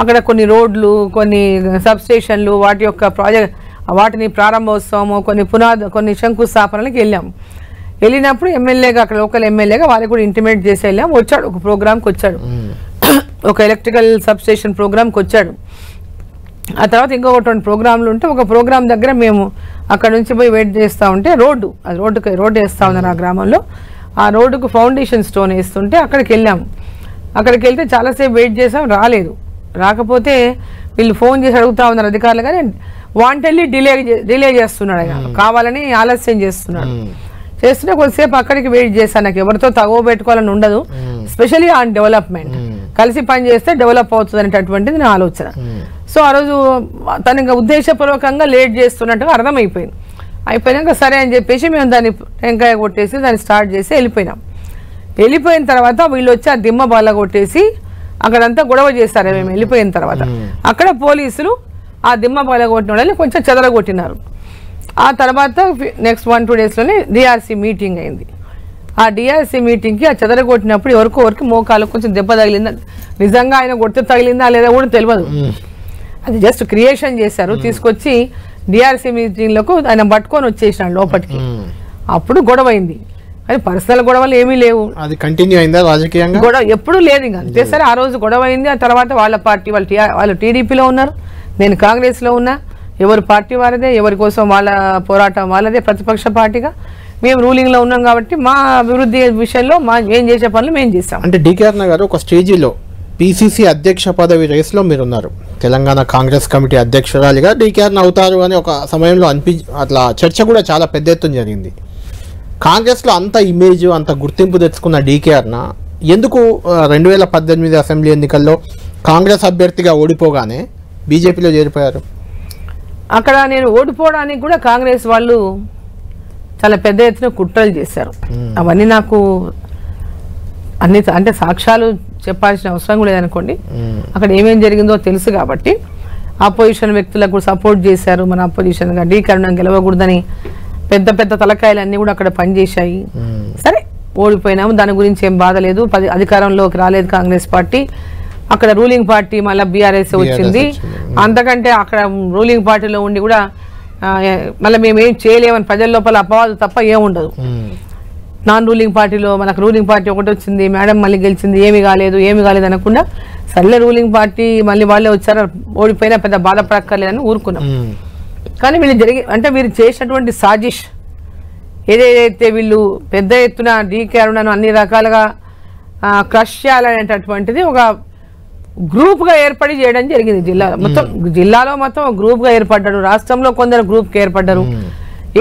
అక్కడ కొన్ని రోడ్లు కొన్ని సబ్ స్టేషన్లు వాటి యొక్క ప్రాజెక్ట్ వాటిని ప్రారంభోత్సవము కొన్ని పునాది కొన్ని శంకుస్థాపనలకు వెళ్ళాం. వెళ్ళినప్పుడు ఎమ్మెల్యేగా అక్కడ లోకల్ ఎమ్మెల్యేగా వారికి కూడా ఇంటిమేట్ చేసి వెళ్ళాం. వచ్చాడు ఒక ప్రోగ్రామ్కి వచ్చాడు. ఒక ఎలక్ట్రికల్ సబ్ స్టేషన్ ప్రోగ్రామ్కి వచ్చాడు. ఆ తర్వాత ఇంకొకటి ప్రోగ్రాంలు ఉంటే ఒక ప్రోగ్రామ్ దగ్గర మేము అక్కడ నుంచి పోయి వెయిట్ చేస్తూ ఉంటే రోడ్డు అది రోడ్డుకి రోడ్డు వేస్తూ ఉన్నారు ఆ గ్రామంలో. ఆ రోడ్డుకు ఫౌండేషన్ స్టోన్ వేస్తుంటే అక్కడికి వెళ్ళాము. అక్కడికి వెళ్తే చాలాసేపు వెయిట్ చేసాం రాలేదు. రాకపోతే వీళ్ళు ఫోన్ చేసి అడుగుతా ఉన్నారు అధికారులు కానీ వాంటెళ్ళి డిలే డిలే చేస్తున్నాడు ఆయన. కావాలని ఆలస్యం చేస్తున్నాడు. చేస్తుంటే కొద్దిసేపు అక్కడికి వెయిట్ చేశాను. నాకు ఎవరితో తగవ పెట్టుకోవాలని ఉండదు. స్పెషల్లీ ఆన్ డెవలప్మెంట్ కలిసి పని చేస్తే డెవలప్ అవుతుంది అనేటటువంటిది నా ఆలోచన. సో ఆ రోజు తను ఇంకా ఉద్దేశపూర్వకంగా లేట్ చేస్తున్నట్టుగా అర్థమైపోయింది. అయిపోయినాక సరే అని చెప్పేసి మేము దాన్ని టెంకాయ కొట్టేసి దాన్ని స్టార్ట్ చేసి వెళ్ళిపోయినాం. వెళ్ళిపోయిన తర్వాత వీళ్ళు వచ్చి ఆ దిమ్మ బాల కొట్టేసి అక్కడంతా గొడవ చేస్తారు మేము వెళ్ళిపోయిన తర్వాత. అక్కడ పోలీసులు ఆ దిమ్మ బాల కొట్టిన వాళ్ళని కొంచెం చెదరగొట్టినారు. ఆ తర్వాత నెక్స్ట్ వన్ టూ డేస్లోనే డిఆర్సీ మీటింగ్ అయింది. ఆ డిఆర్సీ మీటింగ్కి ఆ చెదరగొట్టినప్పుడు ఎవరికో ఎవరికి మోకాలు కొంచెం దెబ్బ తగిలిందా? నిజంగా ఆయన కొడితే తగిలిందా లేదా కూడా తెలియదు అది జస్ట్ క్రియేషన్ చేశారు. తీసుకొచ్చి డిఆర్సీ మీటింగ్లకు ఆయన పట్టుకొని వచ్చేసినాడు లోపలికి. అప్పుడు గొడవ అయింది అది పర్సనల్ గొడవలు ఏమీ లేవు. అది కంటిన్యూ అయిందా రాజకీయంగా? గొడవ ఎప్పుడూ లేదు ఇంకా. అంతే సరే ఆ రోజు గొడవ అయింది ఆ తర్వాత వాళ్ళ పార్టీ వాళ్ళు వాళ్ళు టీడీపీలో ఉన్నారు. నేను కాంగ్రెస్లో ఉన్నా. ఎవరి పార్టీ వారిదే ఎవరి కోసం వాళ్ళ పోరాటం వాళ్ళదే ప్రతిపక్ష పార్టీగా. మేము రూలింగ్లో ఉన్నాం కాబట్టి మా అభివృద్ధి విషయంలో మా ఏం చేసే పనులు మేము చేస్తాం. అంటే డికేఆర్ గారు ఒక స్టేజీలో పిసిసి అధ్యక్ష పదవి రేస్లో మీరు ఉన్నారు తెలంగాణ కాంగ్రెస్ కమిటీ అధ్యక్షురాలిగా డికేఆర్ అవుతారు అని ఒక సమయంలో అనిపి అట్లా చర్చ కూడా చాలా పెద్ద ఎత్తున జరిగింది. కాంగ్రెస్లో అంత ఇమేజ్ అంత గుర్తింపు తెచ్చుకున్న డీకేఆర్న ఎందుకు రెండు వేల పద్దెనిమిది అసెంబ్లీ ఎన్నికల్లో కాంగ్రెస్ అభ్యర్థిగా ఓడిపోగానే బీజేపీలో చేరిపోయారు? అక్కడ నేను ఓడిపోవడానికి కూడా కాంగ్రెస్ వాళ్ళు చాలా పెద్ద ఎత్తున కుట్రలు చేశారు. అవన్నీ నాకు అన్ని అంటే సాక్ష్యాలు చెప్పాల్సిన అవసరం కూడా లేదనుకోండి. అక్కడ ఏమేం జరిగిందో తెలుసు కాబట్టి ఆపోజిషన్ వ్యక్తులకు సపోర్ట్ చేశారు. మన ఆపోజిషన్గా డీ కరుణం గెలవకూడదని పెద్ద పెద్ద తలకాయలు అన్నీ కూడా అక్కడ పనిచేశాయి. సరే ఓడిపోయినాము. దాని గురించి ఏం బాధ లేదు. పది అధికారంలోకి రాలేదు కాంగ్రెస్ పార్టీ. అక్కడ రూలింగ్ పార్టీ మళ్ళీ బీఆర్ఎస్ వచ్చింది. అంతకంటే అక్కడ రూలింగ్ పార్టీలో ఉండి కూడా మళ్ళీ మేము ఏం చేయలేమని ప్రజల లోపల అపవాదు తప్ప ఏముండదు. నాన్ రూలింగ్ పార్టీలో మనకు రూలింగ్ పార్టీ ఒకటి వచ్చింది మేడం మళ్ళీ గెలిచింది ఏమి కాలేదు ఏమి కాలేదు అనకుండా సర్లే రూలింగ్ పార్టీ మళ్ళీ వాళ్ళే వచ్చారు ఓడిపోయినా పెద్ద బాధపడక్కర్లేదని ఊరుకున్నాం. కానీ వీళ్ళు జరిగి అంటే వీరు చేసినటువంటి సాజిష్ ఏదైతే వీళ్ళు పెద్ద ఎత్తున డీకే అరుణను అన్ని రకాలుగా క్రష్ చేయాలనేటటువంటిది ఒక గ్రూప్గా ఏర్పడి చేయడం జరిగింది. జిల్లా మొత్తం జిల్లాలో మొత్తం గ్రూప్గా ఏర్పడ్డారు రాష్ట్రంలో కొందరు గ్రూప్కి ఏర్పడ్డారు.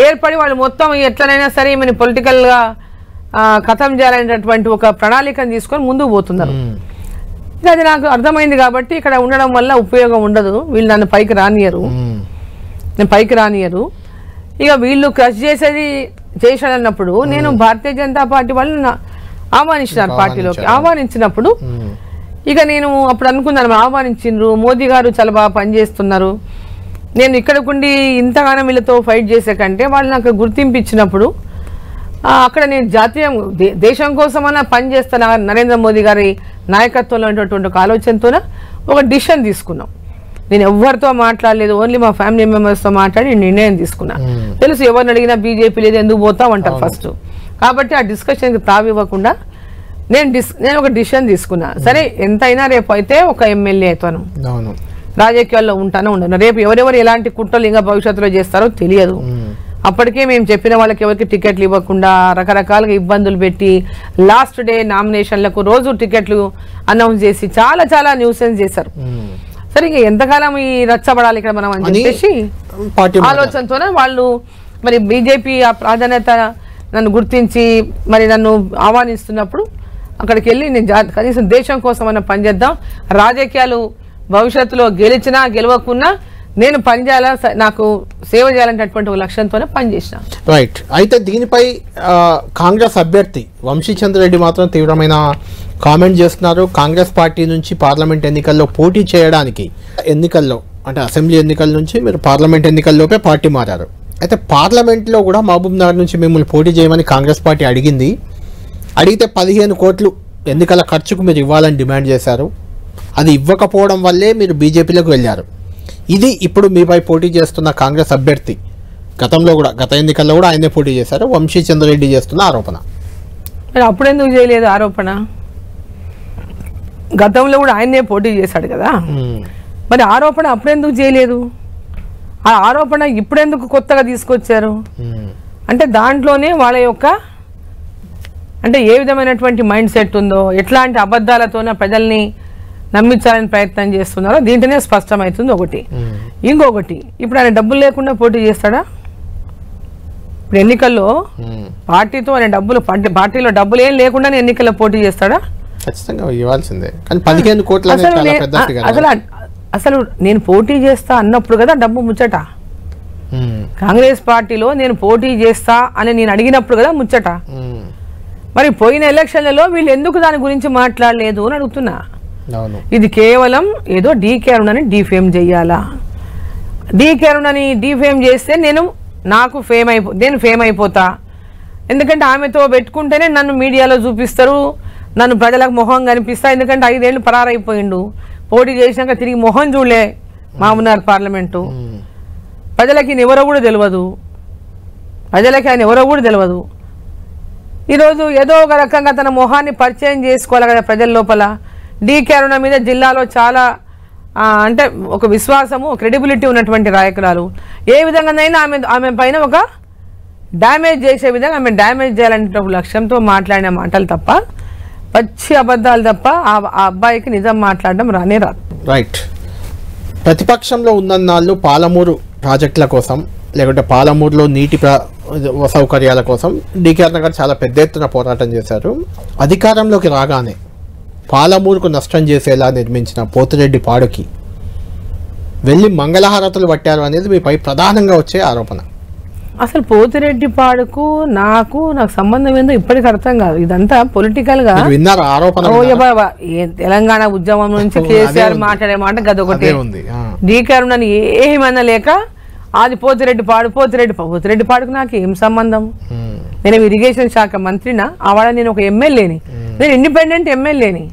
ఏర్పడి వాళ్ళు మొత్తం ఎట్లనైనా సరే ఈమెను పొలిటికల్గా కథం చేయాలనేటటువంటి ఒక ప్రణాళికను తీసుకొని ముందుకు పోతున్నారు. ఇంకా అది నాకు అర్థమైంది కాబట్టి ఇక్కడ ఉండడం వల్ల ఉపయోగం ఉండదు. వీళ్ళు నన్ను పైకి రానియరు. నేను పైకి రానియరు. ఇక వీళ్ళు క్రష్ చేసేది చేశాడన్నప్పుడు నేను భారతీయ జనతా పార్టీ వాళ్ళు ఆహ్వానించినారు పార్టీలోకి. ఆహ్వానించినప్పుడు ఇక నేను అప్పుడు అనుకున్నాను ఆహ్వానించిండ్రు మోదీ గారు చాలా బాగా పనిచేస్తున్నారు. నేను ఇక్కడకుండి ఇంతగానో వీళ్ళతో ఫైట్ చేసే కంటే వాళ్ళు నాకు గుర్తింపు ఇచ్చినప్పుడు అక్కడ నేను జాతీయ దేశం కోసమన్నా పని చేస్తాను నరేంద్ర మోదీ గారి నాయకత్వంలో ఉన్నటువంటి ఒక ఆలోచనతోన ఒక డిసిషన్ తీసుకున్నాం. నేను ఎవరితో మాట్లాడలేదు ఓన్లీ మా ఫ్యామిలీ మెంబర్స్తో మాట్లాడి నేను నిర్ణయం తీసుకున్నా. తెలుసు ఎవరిని అడిగినా బీజేపీ లేదు ఎందుకు పోతావు అంటారు ఫస్ట్ కాబట్టి ఆ డిస్కషన్కి తావివ్వకుండా నేను డిస్ నేను ఒక డిసిషన్ తీసుకున్నా. సరే ఎంతైనా రేపు అయితే ఒక ఎమ్మెల్యే అవుతాను. రాజకీయాల్లో ఉంటానో ఉండను రేపు ఎవరెవరు ఎలాంటి కుట్రలు ఇంకా భవిష్యత్తులో చేస్తారో తెలియదు. అప్పటికే మేము చెప్పిన వాళ్ళకి ఎవరికి టికెట్లు ఇవ్వకుండా రకరకాలుగా ఇబ్బందులు పెట్టి లాస్ట్ డే నామినేషన్లకు రోజు టికెట్లు అనౌన్స్ చేసి చాలా చాలా న్యూసెన్స్ చేశారు. మ్మ్. సరే ఇంకా ఎంతకాలం ఈ రచ్చబడాలి ఇక్కడ మనం అని చెప్పేసి. ఆలోచనతోనే వాళ్ళు మరి బీజేపీ ఆ ప్రాధాన్యత నన్ను గుర్తించి మరి నన్ను ఆహ్వానిస్తున్నప్పుడు అక్కడికి వెళ్ళి నేను కనీసం దేశం కోసం అన్న పనిచేద్దాం రాజకీయాలు భవిష్యత్తులో గెలిచినా గెలవకున్నా నేను పనిచేయాల స- నాకు సేవ చేయాలనేటటువంటి ఒక లక్ష్యంతోనే పనిచేసిన రైట్ అయితే దీనిపై కాంగ్రెస్ అభ్యర్థి వంశీచంద్ర రెడ్డి మాత్రం తీవ్రమైన కామెంట్ చేస్తున్నారు. కాంగ్రెస్ పార్టీ నుంచి పార్లమెంట్ ఎన్నికల్లో పోటీ చేయడానికి ఎన్నికల్లో అంటే అసెంబ్లీ ఎన్నికల నుంచి మీరు పార్లమెంట్ ఎన్నికల్లోపే పార్టీ మారారు. అయితే పార్లమెంట్లో కూడా మహబూబ్ నగర్ నుంచి మిమ్మల్ని పోటీ చేయమని కాంగ్రెస్ పార్టీ అడిగింది. అడిగితే పదిహేను కోట్లు ఎన్నికల ఖర్చుకు మీరు ఇవ్వాలని డిమాండ్ చేశారు. అది ఇవ్వకపోవడం వల్లే మీరు బీజేపీలోకి వెళ్ళారు. ఇది ఇప్పుడు మీపై పోటీ చేస్తున్న కాంగ్రెస్ అభ్యర్థి. గతంలో కూడా గత ఎన్నికల్లో కూడా ఆయనే పోటీ చేశారు. వంశీ చంద్రరెడ్డి చేస్తున్న ఆరోపణ. మరి అప్పుడెందుకు చేయలేదు ఆరోపణ? గతంలో కూడా ఆయన్నే పోటీ చేశాడు కదా. మరి ఆరోపణ అప్పుడెందుకు చేయలేదు? ఆ ఆరోపణ ఇప్పుడెందుకు కొత్తగా తీసుకొచ్చారు? అంటే దాంట్లోనే వాళ్ళ యొక్క అంటే ఏ విధమైనటువంటి మైండ్ సెట్ ఉందో ఎట్లాంటి అబద్ధాలతోనే ప్రజల్ని నమ్మించాలని ప్రయత్నం చేస్తున్నారో దీంట్లోనే స్పష్టమవుతుంది ఒకటి. ఇంకొకటి ఇప్పుడు ఆయన డబ్బులు లేకుండా పోటీ చేస్తాడా? ఇప్పుడు ఎన్నికల్లో పార్టీతో ఆయన డబ్బులు పార్టీ పార్టీలో డబ్బులు ఏం లేకుండా ఎన్నికల్లో పోటీ చేస్తాడా? ఖచ్చితంగా ఇవ్వాల్సిందే. కానీ పదిహేను కోట్లు అనేది అసలు అసలు నేను పోటీ చేస్తా అన్నప్పుడు కదా డబ్బు ముచ్చట. కాంగ్రెస్ పార్టీలో నేను పోటీ చేస్తా అని నేను అడిగినప్పుడు కదా ముచ్చట. మరి పోయిన ఎలక్షన్లలో వీళ్ళు ఎందుకు దాని గురించి మాట్లాడలేదు అని అడుగుతున్నా. ఇది కేవలం ఏదో డీకే అరుణని డీఫేమ్ చెయ్యాలా డీకే అరుణని డీఫేమ్ చేస్తే నేను నాకు ఫేమ్ అయిపో నేను ఫేమ్ అయిపోతా. ఎందుకంటే ఆమెతో పెట్టుకుంటేనే నన్ను మీడియాలో చూపిస్తారు నన్ను ప్రజలకు మొహం కనిపిస్తా ఎందుకంటే ఐదేళ్ళు పరారైపోయిండు. పోటీ చేసినాక తిరిగి మొహం చూడలే మామూనార్ పార్లమెంటు. ప్రజలకి ఈయన ఎవరో కూడా తెలియదు ప్రజలకి ఆయన ఎవరో కూడా తెలియదు ఈరోజు ఏదో ఒక రకంగా తన మొహాన్ని పరిచయం చేసుకోవాలి కదా ప్రజల లోపల డీ కరుణ మీద జిల్లాలో చాలా అంటే ఒక విశ్వాసము క్రెడిబిలిటీ ఉన్నటువంటి నాయకురాలు. ఏ విధంగానైనా ఆమె ఆమె పైన ఒక డ్యామేజ్ చేసే విధంగా ఆమె డ్యామేజ్ చేయాలనే ఒక లక్ష్యంతో మాట్లాడిన మాటలు తప్ప పచ్చి అబద్ధాలు తప్ప ఆ అబ్బాయికి నిజం మాట్లాడడం రానే రాదు. రైట్ ప్రతిపక్షంలో ఉన్నన్నాళ్ళు పాలమూరు ప్రాజెక్టుల కోసం లేకుంటే పాలమూరులో నీటి సౌకర్యాల కోసం. డీకేఆర్ నగర్ చాలా పెద్ద ఎత్తున పోరాటం చేశారు. అధికారంలోకి రాగానే పాలమూరుకు నష్టం చేసేలా నిర్మించిన పోతిరెడ్డి పాడుకి వెళ్ళి మంగళహారతులు పట్టారు అనేది మీపై ప్రధానంగా వచ్చే ఆరోపణ. అసలు పోతిరెడ్డి పాడుకు నాకు నాకు సంబంధం ఏందో ఇప్పటికి అర్థం కాదు. ఇదంతా పొలిటికల్గా విన్నారా ఆరోపణ తెలంగాణ ఉద్యమం నుంచి కేసీఆర్. మాట్లాడే మాట గదొకటి. డీకరుణని ఏమన్నా లేక అది పోతిరెడ్డి పాడు పోతిరెడ్డి పోతిరెడ్డి పాడుకు నాకు ఏం సంబంధం? ఉమ్, నేను ఇరిగేషన్ శాఖ మంత్రినా ఆవాడ నేను ఒక ఎమ్మెల్యేని. నేను ఇండిపెండెంట్ ఎమ్మెల్యేని.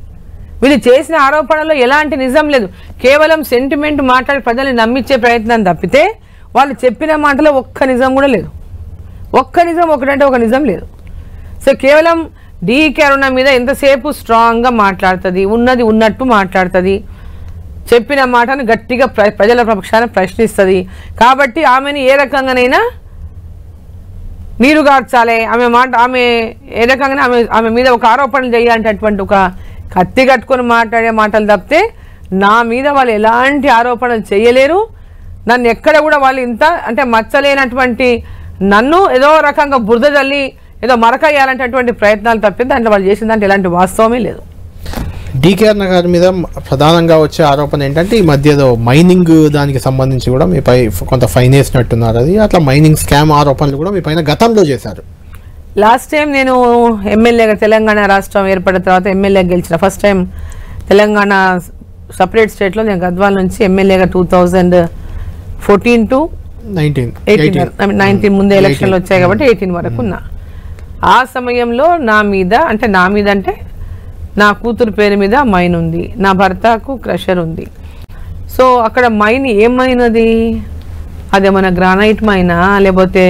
వీళ్ళు చేసిన ఆరోపణలో ఎలాంటి నిజం లేదు. కేవలం సెంటిమెంట్ మాట్లాడి ప్రజల్ని నమ్మించే ప్రయత్నం తప్పితే వాళ్ళు చెప్పిన మాటలో ఒక్క నిజం కూడా లేదు. ఒక్క నిజం ఒకటంటే ఒక నిజం లేదు. సో కేవలం డీకే అరుణ మీద ఎంతసేపు స్ట్రాంగ్గా మాట్లాడుతుంది ఉన్నది ఉన్నట్టు మాట్లాడుతుంది. చెప్పిన మాటను గట్టిగా ప్ర ప్రజల పక్షాన్ని ప్రశ్నిస్తుంది. కాబట్టి ఆమెను ఏ రకంగానైనా నీరుగార్చాలి. ఆమె మాట ఆమె ఏ రకంగా ఆమె ఆమె మీద ఒక ఆరోపణలు చేయాలంటటువంటి ఒక కత్తి కట్టుకొని మాట్లాడే మాటలు తప్పితే నా మీద వాళ్ళు ఎలాంటి ఆరోపణలు చేయలేరు. నన్ను ఎక్కడ కూడా వాళ్ళు ఇంత అంటే మచ్చలేనటువంటి నన్ను ఏదో రకంగా బురద చల్లి ఏదో మరకయ్యాలంటటువంటి ప్రయత్నాలు తప్పితే దాంట్లో వాళ్ళు చేసిన దాంట్లో ఎలాంటి వాస్తవమే లేదు. డీకేఆర్ నగర్ మీద ప్రధానంగా వచ్చే ఆరోపణ ఏంటంటే ఈ మధ్య ఏదో మైనింగ్ దానికి సంబంధించి కూడా మీపై కొంత ఫైన్ వేసినట్టున్నారు అది. అట్లా మైనింగ్ స్కామ్ ఆరోపణలు కూడా మీ పైన గతంలో చేశారు. లాస్ట్ టైం నేను ఎమ్మెల్యేగా తెలంగాణ రాష్ట్రం ఏర్పడిన తర్వాత ఎమ్మెల్యే గెలిచిన ఫస్ట్ టైం తెలంగాణ సపరేట్ స్టేట్లో నేను గద్వాల్ నుంచి ఎమ్మెల్యేగా two thousand fourteen to eighteen nineteen ముందే ఎలక్షన్లు వచ్చాయి కాబట్టి ఎయిటీన్ వరకు ఉన్నా. ఆ సమయంలో నా మీద అంటే నా మీద అంటే నా కూతురు పేరు మీద మైన్ ఉంది. నా భర్తకు క్రషర్ ఉంది. సో అక్కడ మైన్ ఏం మైన్ అది అదేమన్నా గ్రానైట్ మైనా? లేకపోతే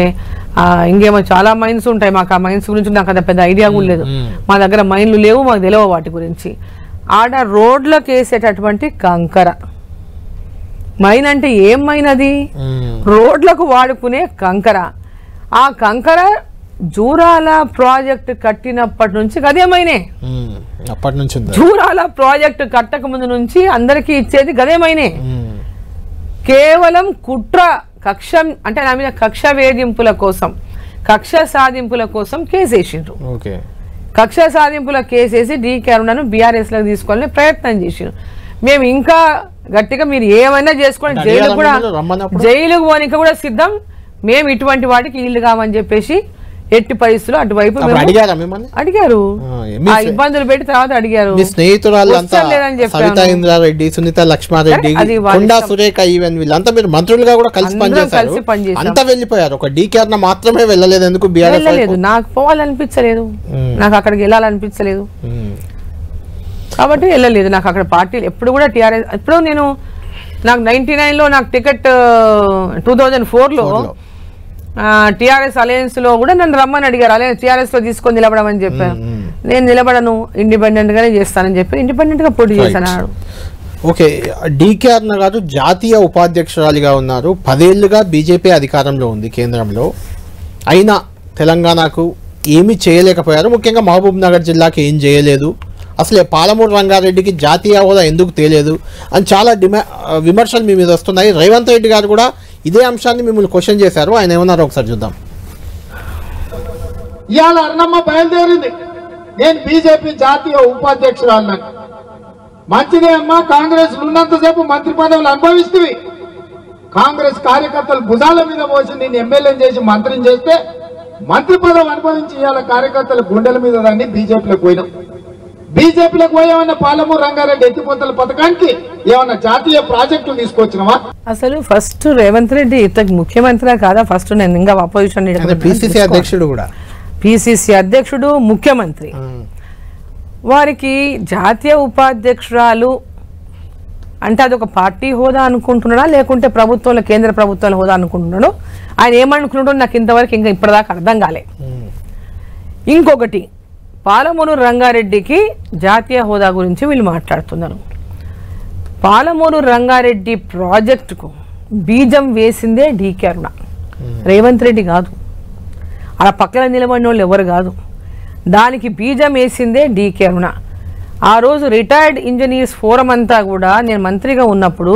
ఇంకేమో చాలా మైన్స్ ఉంటాయి. మాకు ఆ మైన్స్ గురించి నాకు అంత పెద్ద ఐడియా కూడా లేదు. మా దగ్గర మైన్లు లేవు మాకు తెలియవు వాటి గురించి. ఆడ రోడ్లకు వేసేటటువంటి కంకర. మైన్ అంటే ఏం మైన్ అది? మ్మ్. రోడ్లకు వాడుకునే కంకర. ఆ కంకర జూరాల ప్రాజెక్ట్ కట్టినప్పటి నుంచి గదేమైనే. అప్పటి నుంచి జూరాల ప్రాజెక్ట్ కట్టక ముందు నుంచి అందరికీ ఇచ్చేది గదేమైనే. కేవలం కుట్ర కక్ష అంటే నా మీద కక్ష వేధింపుల కోసం కక్ష సాధింపుల కోసం కేసేసిండ్రు ఓకే. కక్ష సాధింపుల కేసేసి డీకే అరుణను బీఆర్ఎస్లోకి తీసుకోవాలని ప్రయత్నం చేసిండ్రు. మేము ఇంకా గట్టిగా మీరు ఏమైనా చేసుకోండి జైలుకు కూడా? జైలుకు పోనీకి కూడా సిద్ధం. మేము ఇటువంటి వాటికి ఇల్లు కావని చెప్పేసి ఎట్టి పరిస్థితులు అటువైపు అడిగారా ఇబ్బందులు పెట్టి తర్వాత అడిగారు. మీ స్నేహితురాళ్ళు అంతా వస్తలేదని చెప్పాను. సవితా ఇంద్రారెడ్డి సునీత లక్ష్మారెడ్డి కొండా. సురేఖ ఈవెన్ వీళ్ళంతా మీరు మంత్రులుగా కూడా కలిసి పనిచేశారు. అంతా వెళ్ళిపోయారు. ఒక డీకేఆర్ మాత్రమే వెళ్ళలేదు ఎందుకు బీఆర్ఎస్ వెళ్ళలేదు. నాకు పోవాలనిపించలేదు. నాకు అక్కడికి వెళ్ళాలనిపించలేదు. కాబట్టి వెళ్ళలేదు. నాకు అక్కడ పార్టీలు ఎప్పుడు కూడా టీఆర్ఎస్ ఎప్పుడు నేను నాకు నైన్టీ నైన్లో నాకు టికెట్ టూ థౌజండ్ ఫోర్లో. టీఆర్ఎస్ అలయన్స్లో కూడా నన్ను రమ్మని అడిగారు. అలయన్స్ టీఆర్ఎస్లో తీసుకొని నిలబడమని చెప్పాను నేను నిలబడను ఇండిపెండెంట్ గానే చేస్తానని చెప్పి ఇండిపెండెంట్గా పోటీ చేశాను ఓకే డీకే అరుణ గారు జాతీయ ఉపాధ్యక్షురాలిగా ఉన్నారు. పదేళ్ళుగా బీజేపీ అధికారంలో ఉంది కేంద్రంలో. అయినా తెలంగాణకు ఏమీ చేయలేకపోయారు. ముఖ్యంగా మహబూబ్ నగర్ జిల్లాకి ఏం చేయలేదు. అసలే పాలమూరు రంగారెడ్డికి జాతీయ హోదా ఎందుకు తేలేదు? అని చాలా డిమా విమర్శలు మీ మీద వస్తున్నాయి. రేవంత్ రెడ్డి గారు కూడా ఇదే అంశాన్ని మిమ్మల్ని క్వశ్చన్ చేశారు. ఆయన ఏమన్నారో? ఒకసారి చూద్దాం. ఇవాళ అన్నమ్మ బయలుదేరింది. నేను బీజేపీ జాతీయ ఉపాధ్యక్షురాలను. మంచిదే అమ్మా కాంగ్రెస్ ఉన్నంతసేపు మంత్రి పదవులు అనుభవిస్తుంది కాంగ్రెస్ కార్యకర్తలు భుజాల మీద పోసి నేను ఎమ్మెల్యేని చేసి మంత్రిని చేస్తే మంత్రి పదవి అనుభవించి ఇవాళ కార్యకర్తల గుండెల మీద దాన్ని బీజేపీలోకి పోయినాం బీజేపీలోకి పోయామన్న పాలమూరు రంగారెడ్డి ఎత్తిపోతల పథకానికి ఏమన్నా జాతీయ ప్రాజెక్టులు తీసుకొచ్చినావా? అసలు ఫస్ట్ రేవంత్ రెడ్డి ఇతనికి ముఖ్యమంత్రి కాదా? ఫస్ట్ నేను ఇంకా అపోజిషన్ పిసిసి అధ్యక్షుడు కూడా. పిసిసి అధ్యక్షుడు ముఖ్యమంత్రి. వారికి జాతీయ ఉపాధ్యక్షురాలు అంటే అది ఒక పార్టీ హోదా అనుకుంటున్నాడా? లేకుంటే ప్రభుత్వంలో కేంద్ర ప్రభుత్వాల హోదా అనుకుంటున్నాడు? ఆయన ఏమనుకుంటున్నాడో నాకు ఇంతవరకు ఇంకా ఇప్పటిదాకా అర్థం కాలే. ఇంకొకటి పాలమూరు రంగారెడ్డికి జాతీయ హోదా గురించి వీళ్ళు మాట్లాడుతున్నారు. పాలమూరు రంగారెడ్డి ప్రాజెక్టుకు బీజం వేసిందే డీకే అరుణ. రేవంత్ రెడ్డి కాదు. అలా పక్కన నిలబడిన వాళ్ళు ఎవరు కాదు. దానికి బీజం వేసిందే డీకే అరుణ. ఆ రోజు రిటైర్డ్ ఇంజనీర్స్ ఫోరం అంతా కూడా నేను మంత్రిగా ఉన్నప్పుడు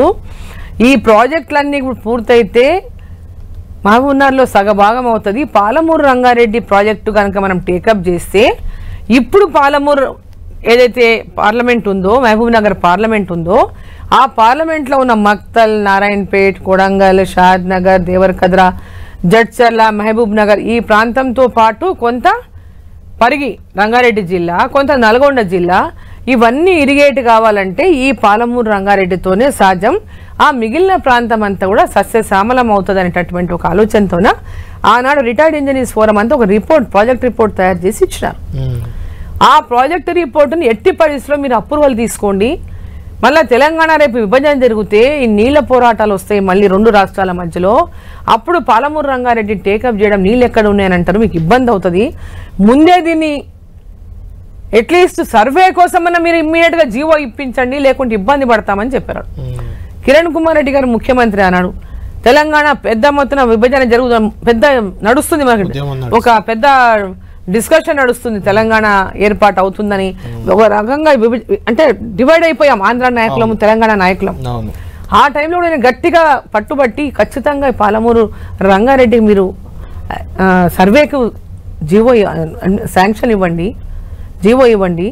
ఈ ప్రాజెక్టులన్నీ కూడా పూర్తయితే మహబూబ్నగర్లో సగభాగం అవుతుంది. పాలమూరు రంగారెడ్డి ప్రాజెక్టు కనుక మనం టేకప్ చేస్తే ఇప్పుడు పాలమూరు ఏదైతే పార్లమెంట్ ఉందో మహబూబ్నగర్ పార్లమెంట్ ఉందో ఆ పార్లమెంట్లో ఉన్న మక్తల్ నారాయణపేట్ కొడంగల్ షాద్ నగర్ దేవరకద్ర జడ్చర్ల మహబూబ్ నగర్ ఈ ప్రాంతంతో పాటు కొంత పరిగి రంగారెడ్డి జిల్లా కొంత నల్గొండ జిల్లా ఇవన్నీ ఇరిగేట్ కావాలంటే ఈ పాలమూరు రంగారెడ్డితోనే సాధ్యం. ఆ మిగిలిన ప్రాంతం అంతా కూడా సస్యశ్యామలం అవుతుంది అనేటటువంటి ఒక ఆలోచనతోన ఆనాడు రిటైర్డ్ ఇంజనీర్స్ ఫోరం అంతా ఒక రిపోర్ట్ ప్రాజెక్ట్ రిపోర్ట్ తయారు చేసి ఇచ్చినారు. ఆ ప్రాజెక్ట్ రిపోర్టుని ఎట్టి పరిస్థితిలో మీరు అప్రూవల్ తీసుకోండి. మళ్ళీ తెలంగాణ రేపు విభజన జరిగితే ఈ నీళ్ళ పోరాటాలు వస్తాయి మళ్ళీ రెండు రాష్ట్రాల మధ్యలో. అప్పుడు పాలమూరు రంగారెడ్డి టేకప్ చేయడం నీళ్ళు ఎక్కడ ఉన్నాయని అంటారు మీకు ఇబ్బంది అవుతుంది. ముందే దీన్ని అట్లీస్ట్ సర్వే కోసమన్నా మీరు ఇమ్మీడియట్గా జీవో ఇప్పించండి లేకుంటే ఇబ్బంది పడతామని చెప్పారు. కిరణ్ కుమార్ రెడ్డి గారు ముఖ్యమంత్రి అన్నాడు. తెలంగాణ పెద్ద మొత్తం విభజన జరుగుతు పెద్ద నడుస్తుంది మనకి ఒక పెద్ద డిస్కషన్ నడుస్తుంది. తెలంగాణ ఏర్పాటు అవుతుందని ఒక రకంగా అంటే డివైడ్ అయిపోయాం ఆంధ్ర నాయకులం తెలంగాణ నాయకులం. ఆ టైంలో నేను గట్టిగా పట్టుబట్టి ఖచ్చితంగా పాలమూరు రంగారెడ్డి మీరు సర్వేకు జీవో శాంక్షన్ ఇవ్వండి. జీవో ఇవ్వండి.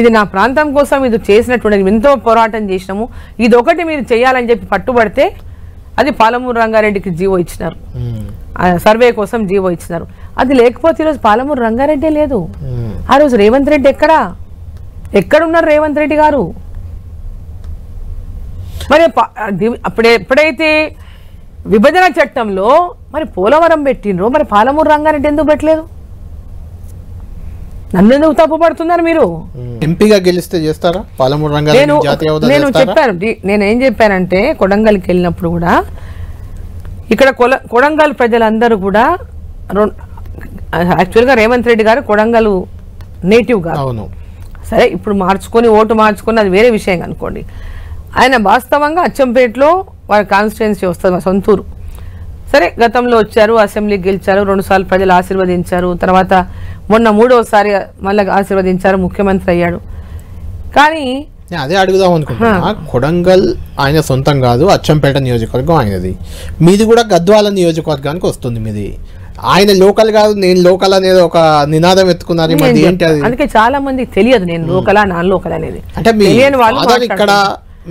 ఇది నా ప్రాంతం కోసం ఇది చేసినటువంటి ఎంతో పోరాటం చేసినాము. ఇది ఒకటి మీరు చేయాలని చెప్పి పట్టుబడితే అది పాలమూరు రంగారెడ్డికి జీవో ఇచ్చినారు. సర్వే కోసం జీవో ఇచ్చినారు. అది లేకపోతే ఈరోజు పాలమూరు రంగారెడ్డి లేదు. ఆ రోజు రేవంత్ రెడ్డి ఎక్కడా? ఎక్కడున్నారు రేవంత్ రెడ్డి గారు? మరి అప్పుడే ఎప్పుడైతే విభజన చట్టంలో మరి పోలవరం పెట్టిండ్రో మరి పాలమూరు రంగారెడ్డి ఎందుకు పెట్టలేదు? నన్ను ఎందుకు తప్పు పడుతున్నారు మీరు ఎంపీగా గెలిస్తే చేస్తారా? పాలమూరు నేను నేను చెప్పాను నేను ఏం చెప్పానంటే కొడంగల్కి వెళ్ళినప్పుడు కూడా ఇక్కడ కొల కొడంగల్ ప్రజలందరూ కూడా యాక్చువల్గా రేవంత్ రెడ్డి గారు కొడంగల్ నేటివ్ గారు అవును. సరే ఇప్పుడు మార్చుకొని ఓటు మార్చుకొని అది వేరే విషయం అనుకోండి. ఆయన వాస్తవంగా అచ్చంపేటలో వారి కాన్స్టిట్యున్సీ వస్తుంది మా సొంతూరు. సరే గతంలో వచ్చారు అసెంబ్లీకి గెలిచారు రెండుసార్లు ప్రజలు ఆశీర్వదించారు తర్వాత మొన్న మూడోసారి మళ్ళీ ఆశీర్వదించారు ముఖ్యమంత్రి అయ్యాడు. కానీ అదే అడుగుదాం అనుకుంటున్నా. కొడంగల్ ఆయన సొంతం కాదు అచ్చంపేట నియోజకవర్గం ఆయనది. మీది కూడా గద్వాల నియోజకవర్గానికి వస్తుంది మీది. ఆయన లోకల్ కాదు నేను లోకల్ అనేది ఒక నినాదం ఎత్తుకున్నారు ఈ మధ్య. నేను ఏంటి అది? అందుకే చాలా మందికి తెలియదు నేను లోకలా నాన్ లోకల్ అనేది. అంటే మీ వాళ్ళు ఇక్కడ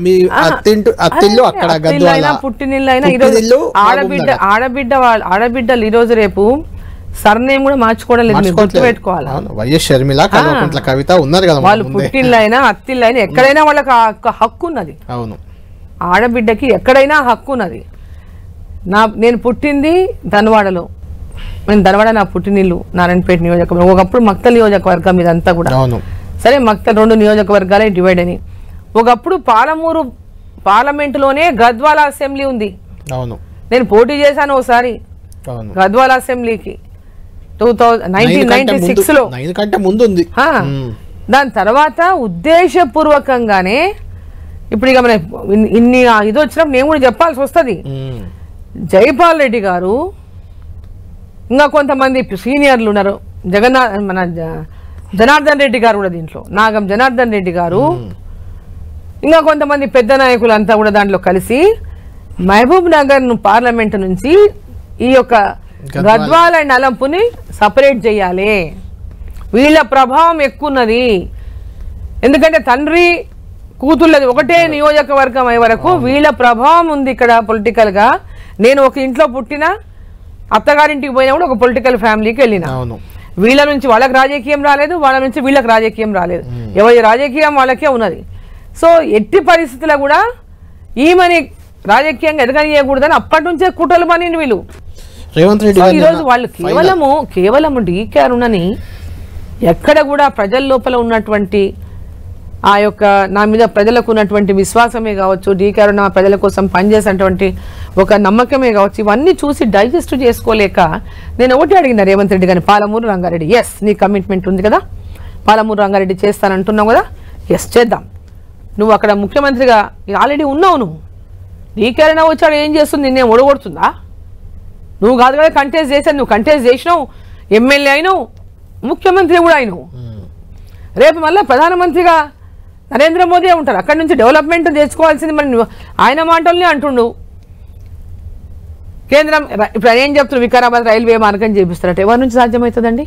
మీ. అత్తింటు అత్తిల్లు అక్కడ గద్వాల ఈరోజు ఆడబిడ్డ. ఆడబిడ్డ వాళ్ళ ఆడబిడ్డలు ఈ రోజు రేపు సర్నేమ్ కూడా మార్చుకోవడం లేదు. గుర్తుపెట్టుకోవాలి? అవును, వైఎస్ షర్మిల కల్వకుంట్ల కవిత ఉన్నారు కదా వాళ్ళు మన ముందే. పుట్టిల్లు అయినా అత్తిల్లు అయినా ఎక్కడైనా వాళ్ళకి హక్కు ఉన్నది. అవును. ఆడబిడ్డకి ఎక్కడైనా హక్కు ఉన్నది. నా నేను పుట్టింది ధనవాడలో. నేను ధనవాడ నా పుట్టినిల్లు నారాయణపేట నియోజకవర్గం ఒకప్పుడు మక్తల్ నియోజకవర్గం ఇదంతా కూడా. అవును. సరే మక్తల్ రెండు నియోజకవర్గాలే డివైడ్ అని ఒకప్పుడు పాలమూరు పార్లమెంటులోనే గద్వాల అసెంబ్లీ ఉంది. అవును. నేను పోటీ చేశాను ఒకసారి. గద్వాల అసెంబ్లీకి. టూ థౌజండ్ నైన్టీన్ నైన్ కంటే నైన్టీ ముందు- ఉంది. దాని తర్వాత ఉద్దేశపూర్వకంగానే ఇప్పుడు ఇక మన ఇన్ని- ఇది వచ్చినప్పుడు నేను కూడా చెప్పాల్సి వస్తుంది. జైపాల్ రెడ్డి గారు ఇంకా కొంతమంది సీనియర్లు ఉన్నారు. జగన్నాథ్ మన జనార్దన్ రెడ్డి గారు కూడా దీంట్లో. నాగం జనార్దన్ రెడ్డి గారు. ఇంకా కొంతమంది పెద్ద నాయకులు అంతా కూడా దాంట్లో కలిసి మహబూబ్ నగర్ పార్లమెంట్ నుంచి ఈ యొక్క గద్వాల. అలంపుని సపరేట్ చేయాలి. వీళ్ళ ప్రభావం ఎక్కువ ఉన్నది ఎందుకంటే తండ్రి కూతుళ్ళది ఒకటే నియోజకవర్గం అయ్యే వరకు వీళ్ళ ప్రభావం ఉంది ఇక్కడ పొలిటికల్గా నేను ఒక ఇంట్లో పుట్టిన అత్తగారింటికి పోయినా కూడా ఒక పొలిటికల్ ఫ్యామిలీకి వెళ్ళిన. వీళ్ళ నుంచి వాళ్ళకి రాజకీయం రాలేదు వాళ్ళ నుంచి వీళ్ళకి రాజకీయం రాలేదు. ఎవరి రాజకీయం వాళ్ళకే ఉన్నది. సో ఎట్టి పరిస్థితుల్లో కూడా ఈమెని రాజకీయంగా ఎదగనియకూడదని అప్పటి నుంచే కుట్రలు పని వీళ్ళు. రేవంత్ రెడ్డి ఈరోజు వాళ్ళు కేవలము కేవలము డీకే అరుణని ఎక్కడ కూడా ప్రజల లోపల ఉన్నటువంటి ఆ యొక్క నా మీద ప్రజలకు ఉన్నటువంటి విశ్వాసమే కావచ్చు డీకే అరుణ ప్రజల కోసం పనిచేసినటువంటి ఒక నమ్మకమే కావచ్చు ఇవన్నీ చూసి డైజెస్ట్ చేసుకోలేక నేను ఒకటి అడిగిన రేవంత్ రెడ్డి గారిని పాలమూరు రంగారెడ్డి ఎస్ నీ కమిట్మెంట్ ఉంది కదా? పాలమూరు రంగారెడ్డి చేస్తానంటున్నావు కదా? ఎస్ చేద్దాం. నువ్వు అక్కడ ముఖ్యమంత్రిగా ఆల్రెడీ ఉన్నావు నువ్వు. డీకే అరుణ వచ్చాడు ఏం చేస్తుంది? నిన్నే ఒడగొడుతుందా? నువ్వు కాదు కదా కంటెస్ట్ చేశాను నువ్వు కంటెస్ట్ చేసినావు ఎమ్మెల్యే అయినావు ముఖ్యమంత్రి కూడా అయినావు. రేపు మళ్ళీ ప్రధానమంత్రిగా నరేంద్ర మోదీ ఉంటారు అక్కడి నుంచి డెవలప్మెంట్ తెచ్చుకోవాల్సింది మరి నువ్వు. ఆయన మాటల్ని అంటుండు. కేంద్రం ఇప్పుడు ఏం చెప్తున్నారు? వికారాబాద్ రైల్వే మార్గం చేపిస్తారట. ఎవరి నుంచి సాధ్యమవుతుందండి?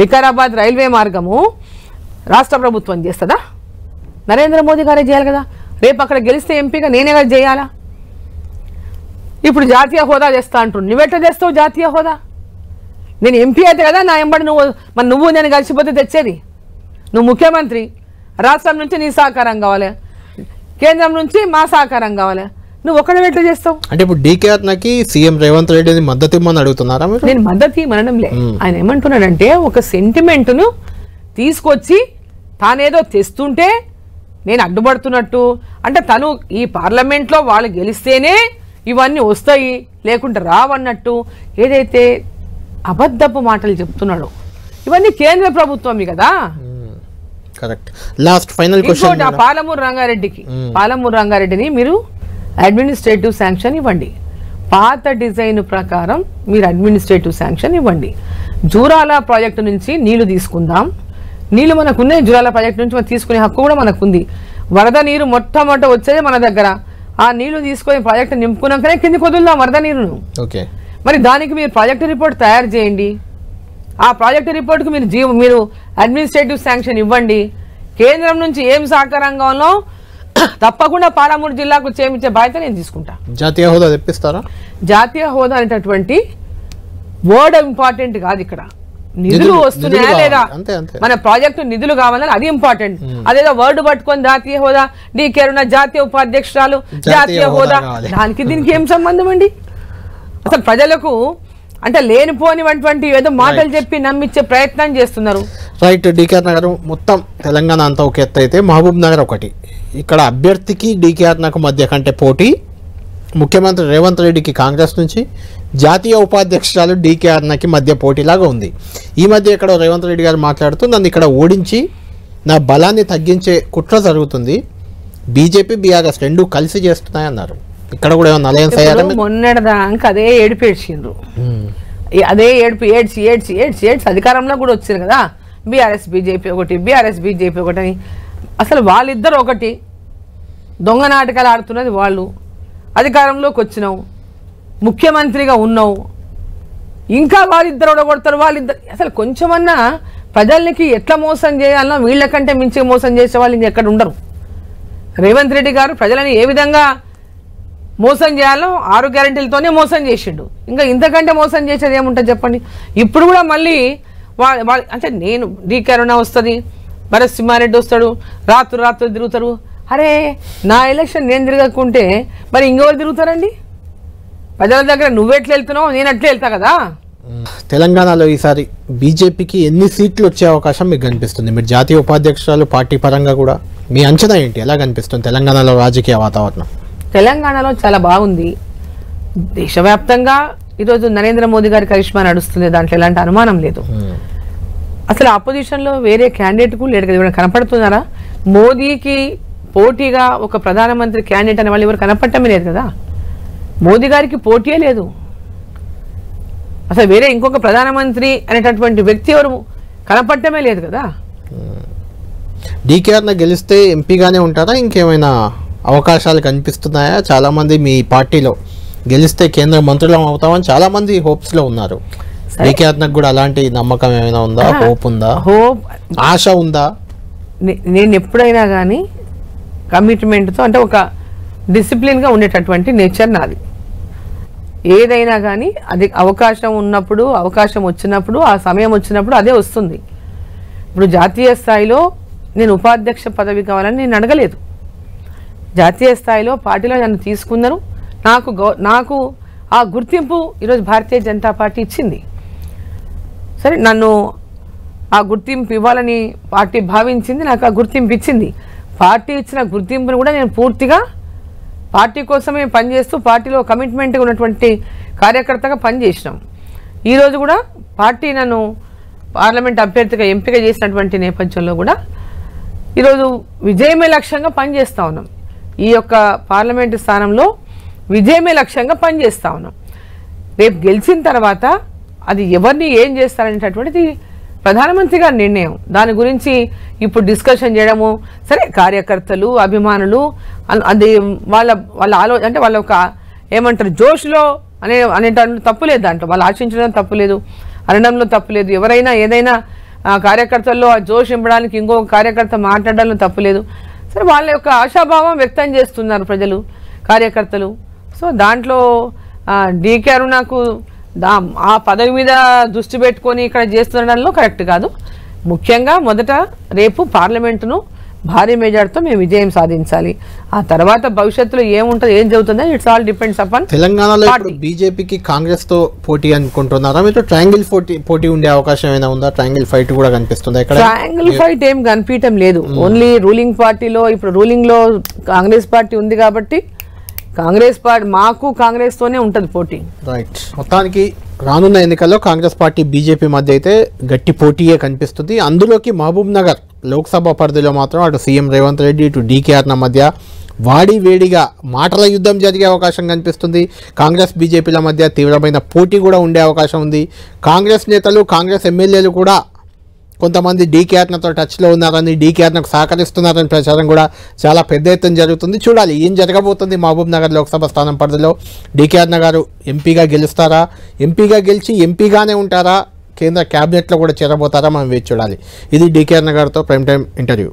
వికారాబాద్ రైల్వే మార్గము రాష్ట్ర ప్రభుత్వం చేస్తుందా? నరేంద్ర మోదీ గారే చేయాలి కదా? రేపు అక్కడ గెలిస్తే ఎంపీగా నేనే కదా చేయాలా? ఇప్పుడు జాతీయ హోదా చేస్తా అంటుండు. నువ్వెట్లా చేస్తావు జాతీయ హోదా? నేను ఎంపీ అయితే కదా నా ఎంబడి నువ్వు మరి నువ్వు నేను కలిసిపోతే తెచ్చేది? నువ్వు ముఖ్యమంత్రి. రాష్ట్రం నుంచి నీ సహకారం కావాలి. కేంద్రం నుంచి మా సహకారం కావాలి. నువ్వు ఒక్కడ ఎట్లా చేస్తావు? అంటే ఇప్పుడు డీకే అతనికి సీఎం రేవంత్ రెడ్డిని మద్దతు ఇమ్మని అడుగుతున్నారా నేను మద్దతు ఇవ్వనంలే ఆయన ఏమంటున్నాడంటే ఒక సెంటిమెంట్ను తీసుకొచ్చి తానేదో తెస్తుంటే నేను అడ్డుపడుతున్నట్టు. అంటే తను ఈ పార్లమెంట్లో వాళ్ళు గెలిస్తేనే ఇవన్నీ వస్తాయి లేకుంటే రావన్నట్టు ఏదైతే అబద్ధపు మాటలు చెప్తున్నాడో. ఇవన్నీ కేంద్ర ప్రభుత్వమే కదా. Correct. Last final question Palamuru రంగారెడ్డికి. Palamuru రంగారెడ్డిని మీరు అడ్మినిస్ట్రేటివ్ శాంక్షన్ ఇవ్వండి. పాత డిజైన్ ప్రకారం మీరు అడ్మినిస్ట్రేటివ్ శాంక్షన్ ఇవ్వండి. జూరాల ప్రాజెక్టు నుంచి నీళ్ళు తీసుకుందాం. నీళ్ళు మనకున్నాయి. జూరాల ప్రాజెక్టు నుంచి మనం తీసుకునే హక్కు కూడా మనకుంది. వరద నీరు మొట్టమొదట వచ్చేది మన దగ్గర. ఆ నీళ్ళు తీసుకొని ప్రాజెక్టు నింపుకున్నాకనే కిందికి వదులుదాం వరద నీరును. ఓకే. మరి దానికి మీరు ప్రాజెక్ట్ రిపోర్ట్ తయారు చేయండి. ఆ ప్రాజెక్ట్ రిపోర్ట్కి మీరు జీవ మీరు అడ్మినిస్ట్రేటివ్ శాంక్షన్ ఇవ్వండి. కేంద్రం నుంచి ఏం సహకారం కావాలో తప్పకుండా పాలమూరు జిల్లాకు చేయించే బాధ్యత నేను తీసుకుంటా. జాతీయ హోదా తెప్పిస్తారా? జాతీయ హోదా అనేటటువంటి వర్డ్ ఇంపార్టెంట్ కాదు ఇక్కడ. నిధులు వస్తున్నాయా లేదా. మన ప్రాజెక్టు నిధులు కావాలని అది ఇంపార్టెంట్ అదేదో వర్డ్ పట్టుకొని జాతీయ హోదా డీకేరున్న జాతీయ ఉపాధ్యక్షురాలు జాతీయ హోదా. దానికి దీనికి ఏం సంబంధం అండి? అసలు ప్రజలకు అంటే లేనిపోనివంటి ఏదో మాటలు చెప్పి నమ్మించే ప్రయత్నం చేస్తున్నారు. రైట్ డీకేఆర్ నగర్ మొత్తం తెలంగాణ అంతా ఒక ఎత్తు అయితే మహబూబ్ నగర్ ఒకటి. ఇక్కడ అభ్యర్థికి డీకేఆర్ నగర్ మధ్య కంటే పోటీ ముఖ్యమంత్రి రేవంత్ రెడ్డికి కాంగ్రెస్ నుంచి జాతీయ ఉపాధ్యక్షురాలు డీకే అన్నకి మధ్య పోటీలాగా ఉంది. ఈ మధ్య ఇక్కడ రేవంత్ రెడ్డి గారు మాట్లాడుతూ నన్ను ఇక్కడ ఓడించి నా బలాన్ని తగ్గించే కుట్ర జరుగుతుంది. బీజేపీ బీఆర్ఎస్ రెండు కలిసి చేస్తున్నాయన్నారు. ఇక్కడ కూడా ఏమన్నా అలయన్స్ అయ్యారా? మొన్నటిదాకా అదే ఏడుపు ఏడ్చిండ్రు. మ్మ్. ఈ- అదే ఏడుపు ఏడ్చి ఏడ్చి ఏడ్చి ఏడ్చి అధికారంలో కూడా వచ్చారు కదా. బీఆర్ఎస్ బీజేపీ ఒకటి బీఆర్ఎస్ బీజేపీ ఒకటి అని. అసలు వాళ్ళిద్దరు ఒకటి. దొంగ నాటకాలు ఆడుతున్నది వాళ్ళు. అధికారంలోకి వచ్చినావు. ముఖ్యమంత్రిగా ఉన్నావు. ఇంకా వాళ్ళిద్దరు ఓడగొడతారు వాళ్ళిద్దరు. అసలు కొంచెమన్నా ప్రజలకి ఎట్లా మోసం చేయాలనో వీళ్ళకంటే మించి మోసం చేసే వాళ్ళు ఇంకెక్కడ ఉండరు. రేవంత్ రెడ్డి గారు ప్రజలని ఏ విధంగా మోసం చేయాలో ఆరు గ్యారెంటీలతోనే మోసం చేసిండు. ఇంకా ఇంతకంటే మోసం చేసేది ఏముంటుంది చెప్పండి? ఇప్పుడు కూడా మళ్ళీ వా అంటే నేను డీ కరోనా వస్తుంది భరత్ సింహారెడ్డి వస్తాడు రాత్రు రాత్రు తిరుగుతారు. అరే నా ఎలక్షన్ నేను తిరగకుంటే మరి ఇంకెవరు తిరుగుతారండి? ప్రజల దగ్గర నువ్వెట్లా వెళ్తున్నావు నేను అట్లే వెళ్తా కదా? తెలంగాణలో ఈసారి బీజేపీకి ఎన్ని సీట్లు వచ్చే అవకాశం మీకు కనిపిస్తుంది? మీరు జాతీయ ఉపాధ్యక్షురాలు పార్టీ పరంగా కూడా మీ అంచనా ఏంటి? ఎలా కనిపిస్తుంది తెలంగాణలో రాజకీయ వాతావరణం? తెలంగాణలో చాలా బాగుంది. దేశవ్యాప్తంగా ఈరోజు నరేంద్ర మోదీ గారి కరిష్మా నడుస్తుంది దాంట్లో ఎలాంటి అనుమానం లేదు. అసలు ఆపోజిషన్లో వేరే క్యాండిడేట్ కూడా లేడు కదా ఎవరైనా కనపడుతున్నారా? మోదీకి పోటీగా ఒక ప్రధానమంత్రి క్యాండిడేట్ అనే వాళ్ళు ఎవరు కనపడటమే లేదు కదా. మోదీ గారికి పోటీయే లేదు. అసలు వేరే ఇంకొక ప్రధానమంత్రి అనేటటువంటి వ్యక్తి ఎవరు కనపడటమే లేదు కదా. డీకేఆర్న గెలిస్తే ఎంపీగానే ఉంటారా? ఇంకేమైనా అవకాశాలు కనిపిస్తున్నాయా? చాలామంది మీ పార్టీలో గెలిస్తే కేంద్ర మంత్రులం అవుతామని చాలామంది హోప్స్లో ఉన్నారు. డీకేఆర్నకు కూడా అలాంటి నమ్మకం ఏమైనా ఉందా? హోప్ ఉందా? హోప్ ఆశ ఉందా? నేను ఎప్పుడైనా కానీ కమిట్మెంట్తో అంటే ఒక డిసిప్లిన్గా ఉండేటటువంటి నేచర్ నాది. ఏదైనా కానీ అది అవకాశం ఉన్నప్పుడు అవకాశం వచ్చినప్పుడు ఆ సమయం వచ్చినప్పుడు అదే వస్తుంది. ఇప్పుడు జాతీయ స్థాయిలో నేను ఉపాధ్యక్ష పదవి కావాలని నేను అడగలేదు. జాతీయ స్థాయిలో పార్టీలో నన్ను తీసుకున్నారు. నాకు గౌ నాకు ఆ గుర్తింపు ఈరోజు భారతీయ జనతా పార్టీ ఇచ్చింది. సరే నన్ను ఆ గుర్తింపు ఇవ్వాలని పార్టీ భావించింది నాకు ఆ గుర్తింపు ఇచ్చింది. పార్టీ ఇచ్చిన గుర్తింపును కూడా నేను పూర్తిగా పార్టీ కోసమే పనిచేస్తూ పార్టీలో కమిట్మెంట్గా ఉన్నటువంటి కార్యకర్తగా పనిచేసినాం. ఈరోజు కూడా పార్టీ నన్ను పార్లమెంట్ అభ్యర్థిగా ఎంపిక చేసినటువంటి నేపథ్యంలో కూడా ఈరోజు విజయమే లక్ష్యంగా పనిచేస్తూ ఉన్నాం. ఈ యొక్క పార్లమెంటు స్థానంలో విజయమే లక్ష్యంగా పనిచేస్తూ ఉన్నాం. రేపు గెలిచిన తర్వాత అది ఎవరిని ఏం చేస్తారనేటటువంటిది ప్రధానమంత్రి గారి నిర్ణయం. దాని గురించి ఇప్పుడు డిస్కషన్ చేయడము సరే కార్యకర్తలు అభిమానులు అన్- అది వాళ్ళ వాళ్ళ ఆలో అంటే వాళ్ళ ఒక ఏమంటారు జోష్లో అనే అనేట తప్పు లేదు దాంట్లో. వాళ్ళు ఆశించడం తప్పు లేదు అనడంలో తప్పు లేదు. ఎవరైనా ఏదైనా కార్యకర్తల్లో ఆ జోష్ ఇంపడానికి ఇంకో కార్యకర్త మాట్లాడడంలో తప్పు లేదు. సరే వాళ్ళ యొక్క ఆశాభావం వ్యక్తం చేస్తున్నారు ప్రజలు కార్యకర్తలు. సో దాంట్లో డీకే నాకు దా ఆ పదవి మీద దృష్టి పెట్టుకొని ఇక్కడ చేస్తుండడంలో కరెక్ట్ కాదు. ముఖ్యంగా మొదట రేపు పార్లమెంటును భారీ మెజార్టీతో మేము విజయం సాధించాలి. ఆ తర్వాత భవిష్యత్తులో ఏముంటుంది ఏం జరుగుతుందో ఇట్స్ ఆల్ డిపెండ్స్ అపాన్ తెలంగాణలో. బీజేపీకి కాంగ్రెస్తో పోటీ అనుకుంటున్నారా? మీరు ట్రయాంగిల్ పోటీ పోటీ ఉండే అవకాశం ఏమైనా ఉందా? ట్రయాంగిల్ ఫైట్ కూడా కనిపిస్తుందా ఇక్కడ ట్రయాంగిల్ ఫైట్ ఏం కనిపించడం లేదు. ఓన్లీ రూలింగ్ పార్టీలో ఇప్పుడు రూలింగ్లో కాంగ్రెస్ పార్టీ ఉంది కాబట్టి కాంగ్రెస్ పార్టీ మాకు కాంగ్రెస్ తోనే ఉంటది పోటీ. రైట్. మొత్తానికి రానున్న ఎన్నికల్లో కాంగ్రెస్ పార్టీ బీజేపీ మధ్య అయితే గట్టి పోటీయే కనిపిస్తుంది. అందులోకి మహబూబ్ నగర్ లోక్సభ పరిధిలో మాత్రం అటు సీఎం రేవంత్ రెడ్డి ఇటు డీకేఆర్న మధ్య వాడి వేడిగా మాటల యుద్ధం జరిగే అవకాశం కనిపిస్తుంది. కాంగ్రెస్ బీజేపీల మధ్య తీవ్రమైన పోటీ కూడా ఉండే అవకాశం ఉంది. కాంగ్రెస్ నేతలు కాంగ్రెస్ ఎమ్మెల్యేలు కూడా కొంతమంది డీకేఆర్నతో టచ్లో ఉన్నారని డీకేఆర్నకు సహకరిస్తున్నారని ప్రచారం కూడా చాలా పెద్ద ఎత్తున జరుగుతుంది. చూడాలి ఏం జరగబోతుంది మహబూబ్ నగర్ లోక్సభ స్థానం పరిధిలో. డీకేఆర్న గారు ఎంపీగా గెలుస్తారా? ఎంపీగా గెలిచి ఎంపీగానే ఉంటారా? కేంద్ర క్యాబినెట్లో కూడా చేరబోతారా మనం వేచి చూడాలి. ఇది డీకేఆర్ గారితో ప్రైమ్ టైం ఇంటర్వ్యూ.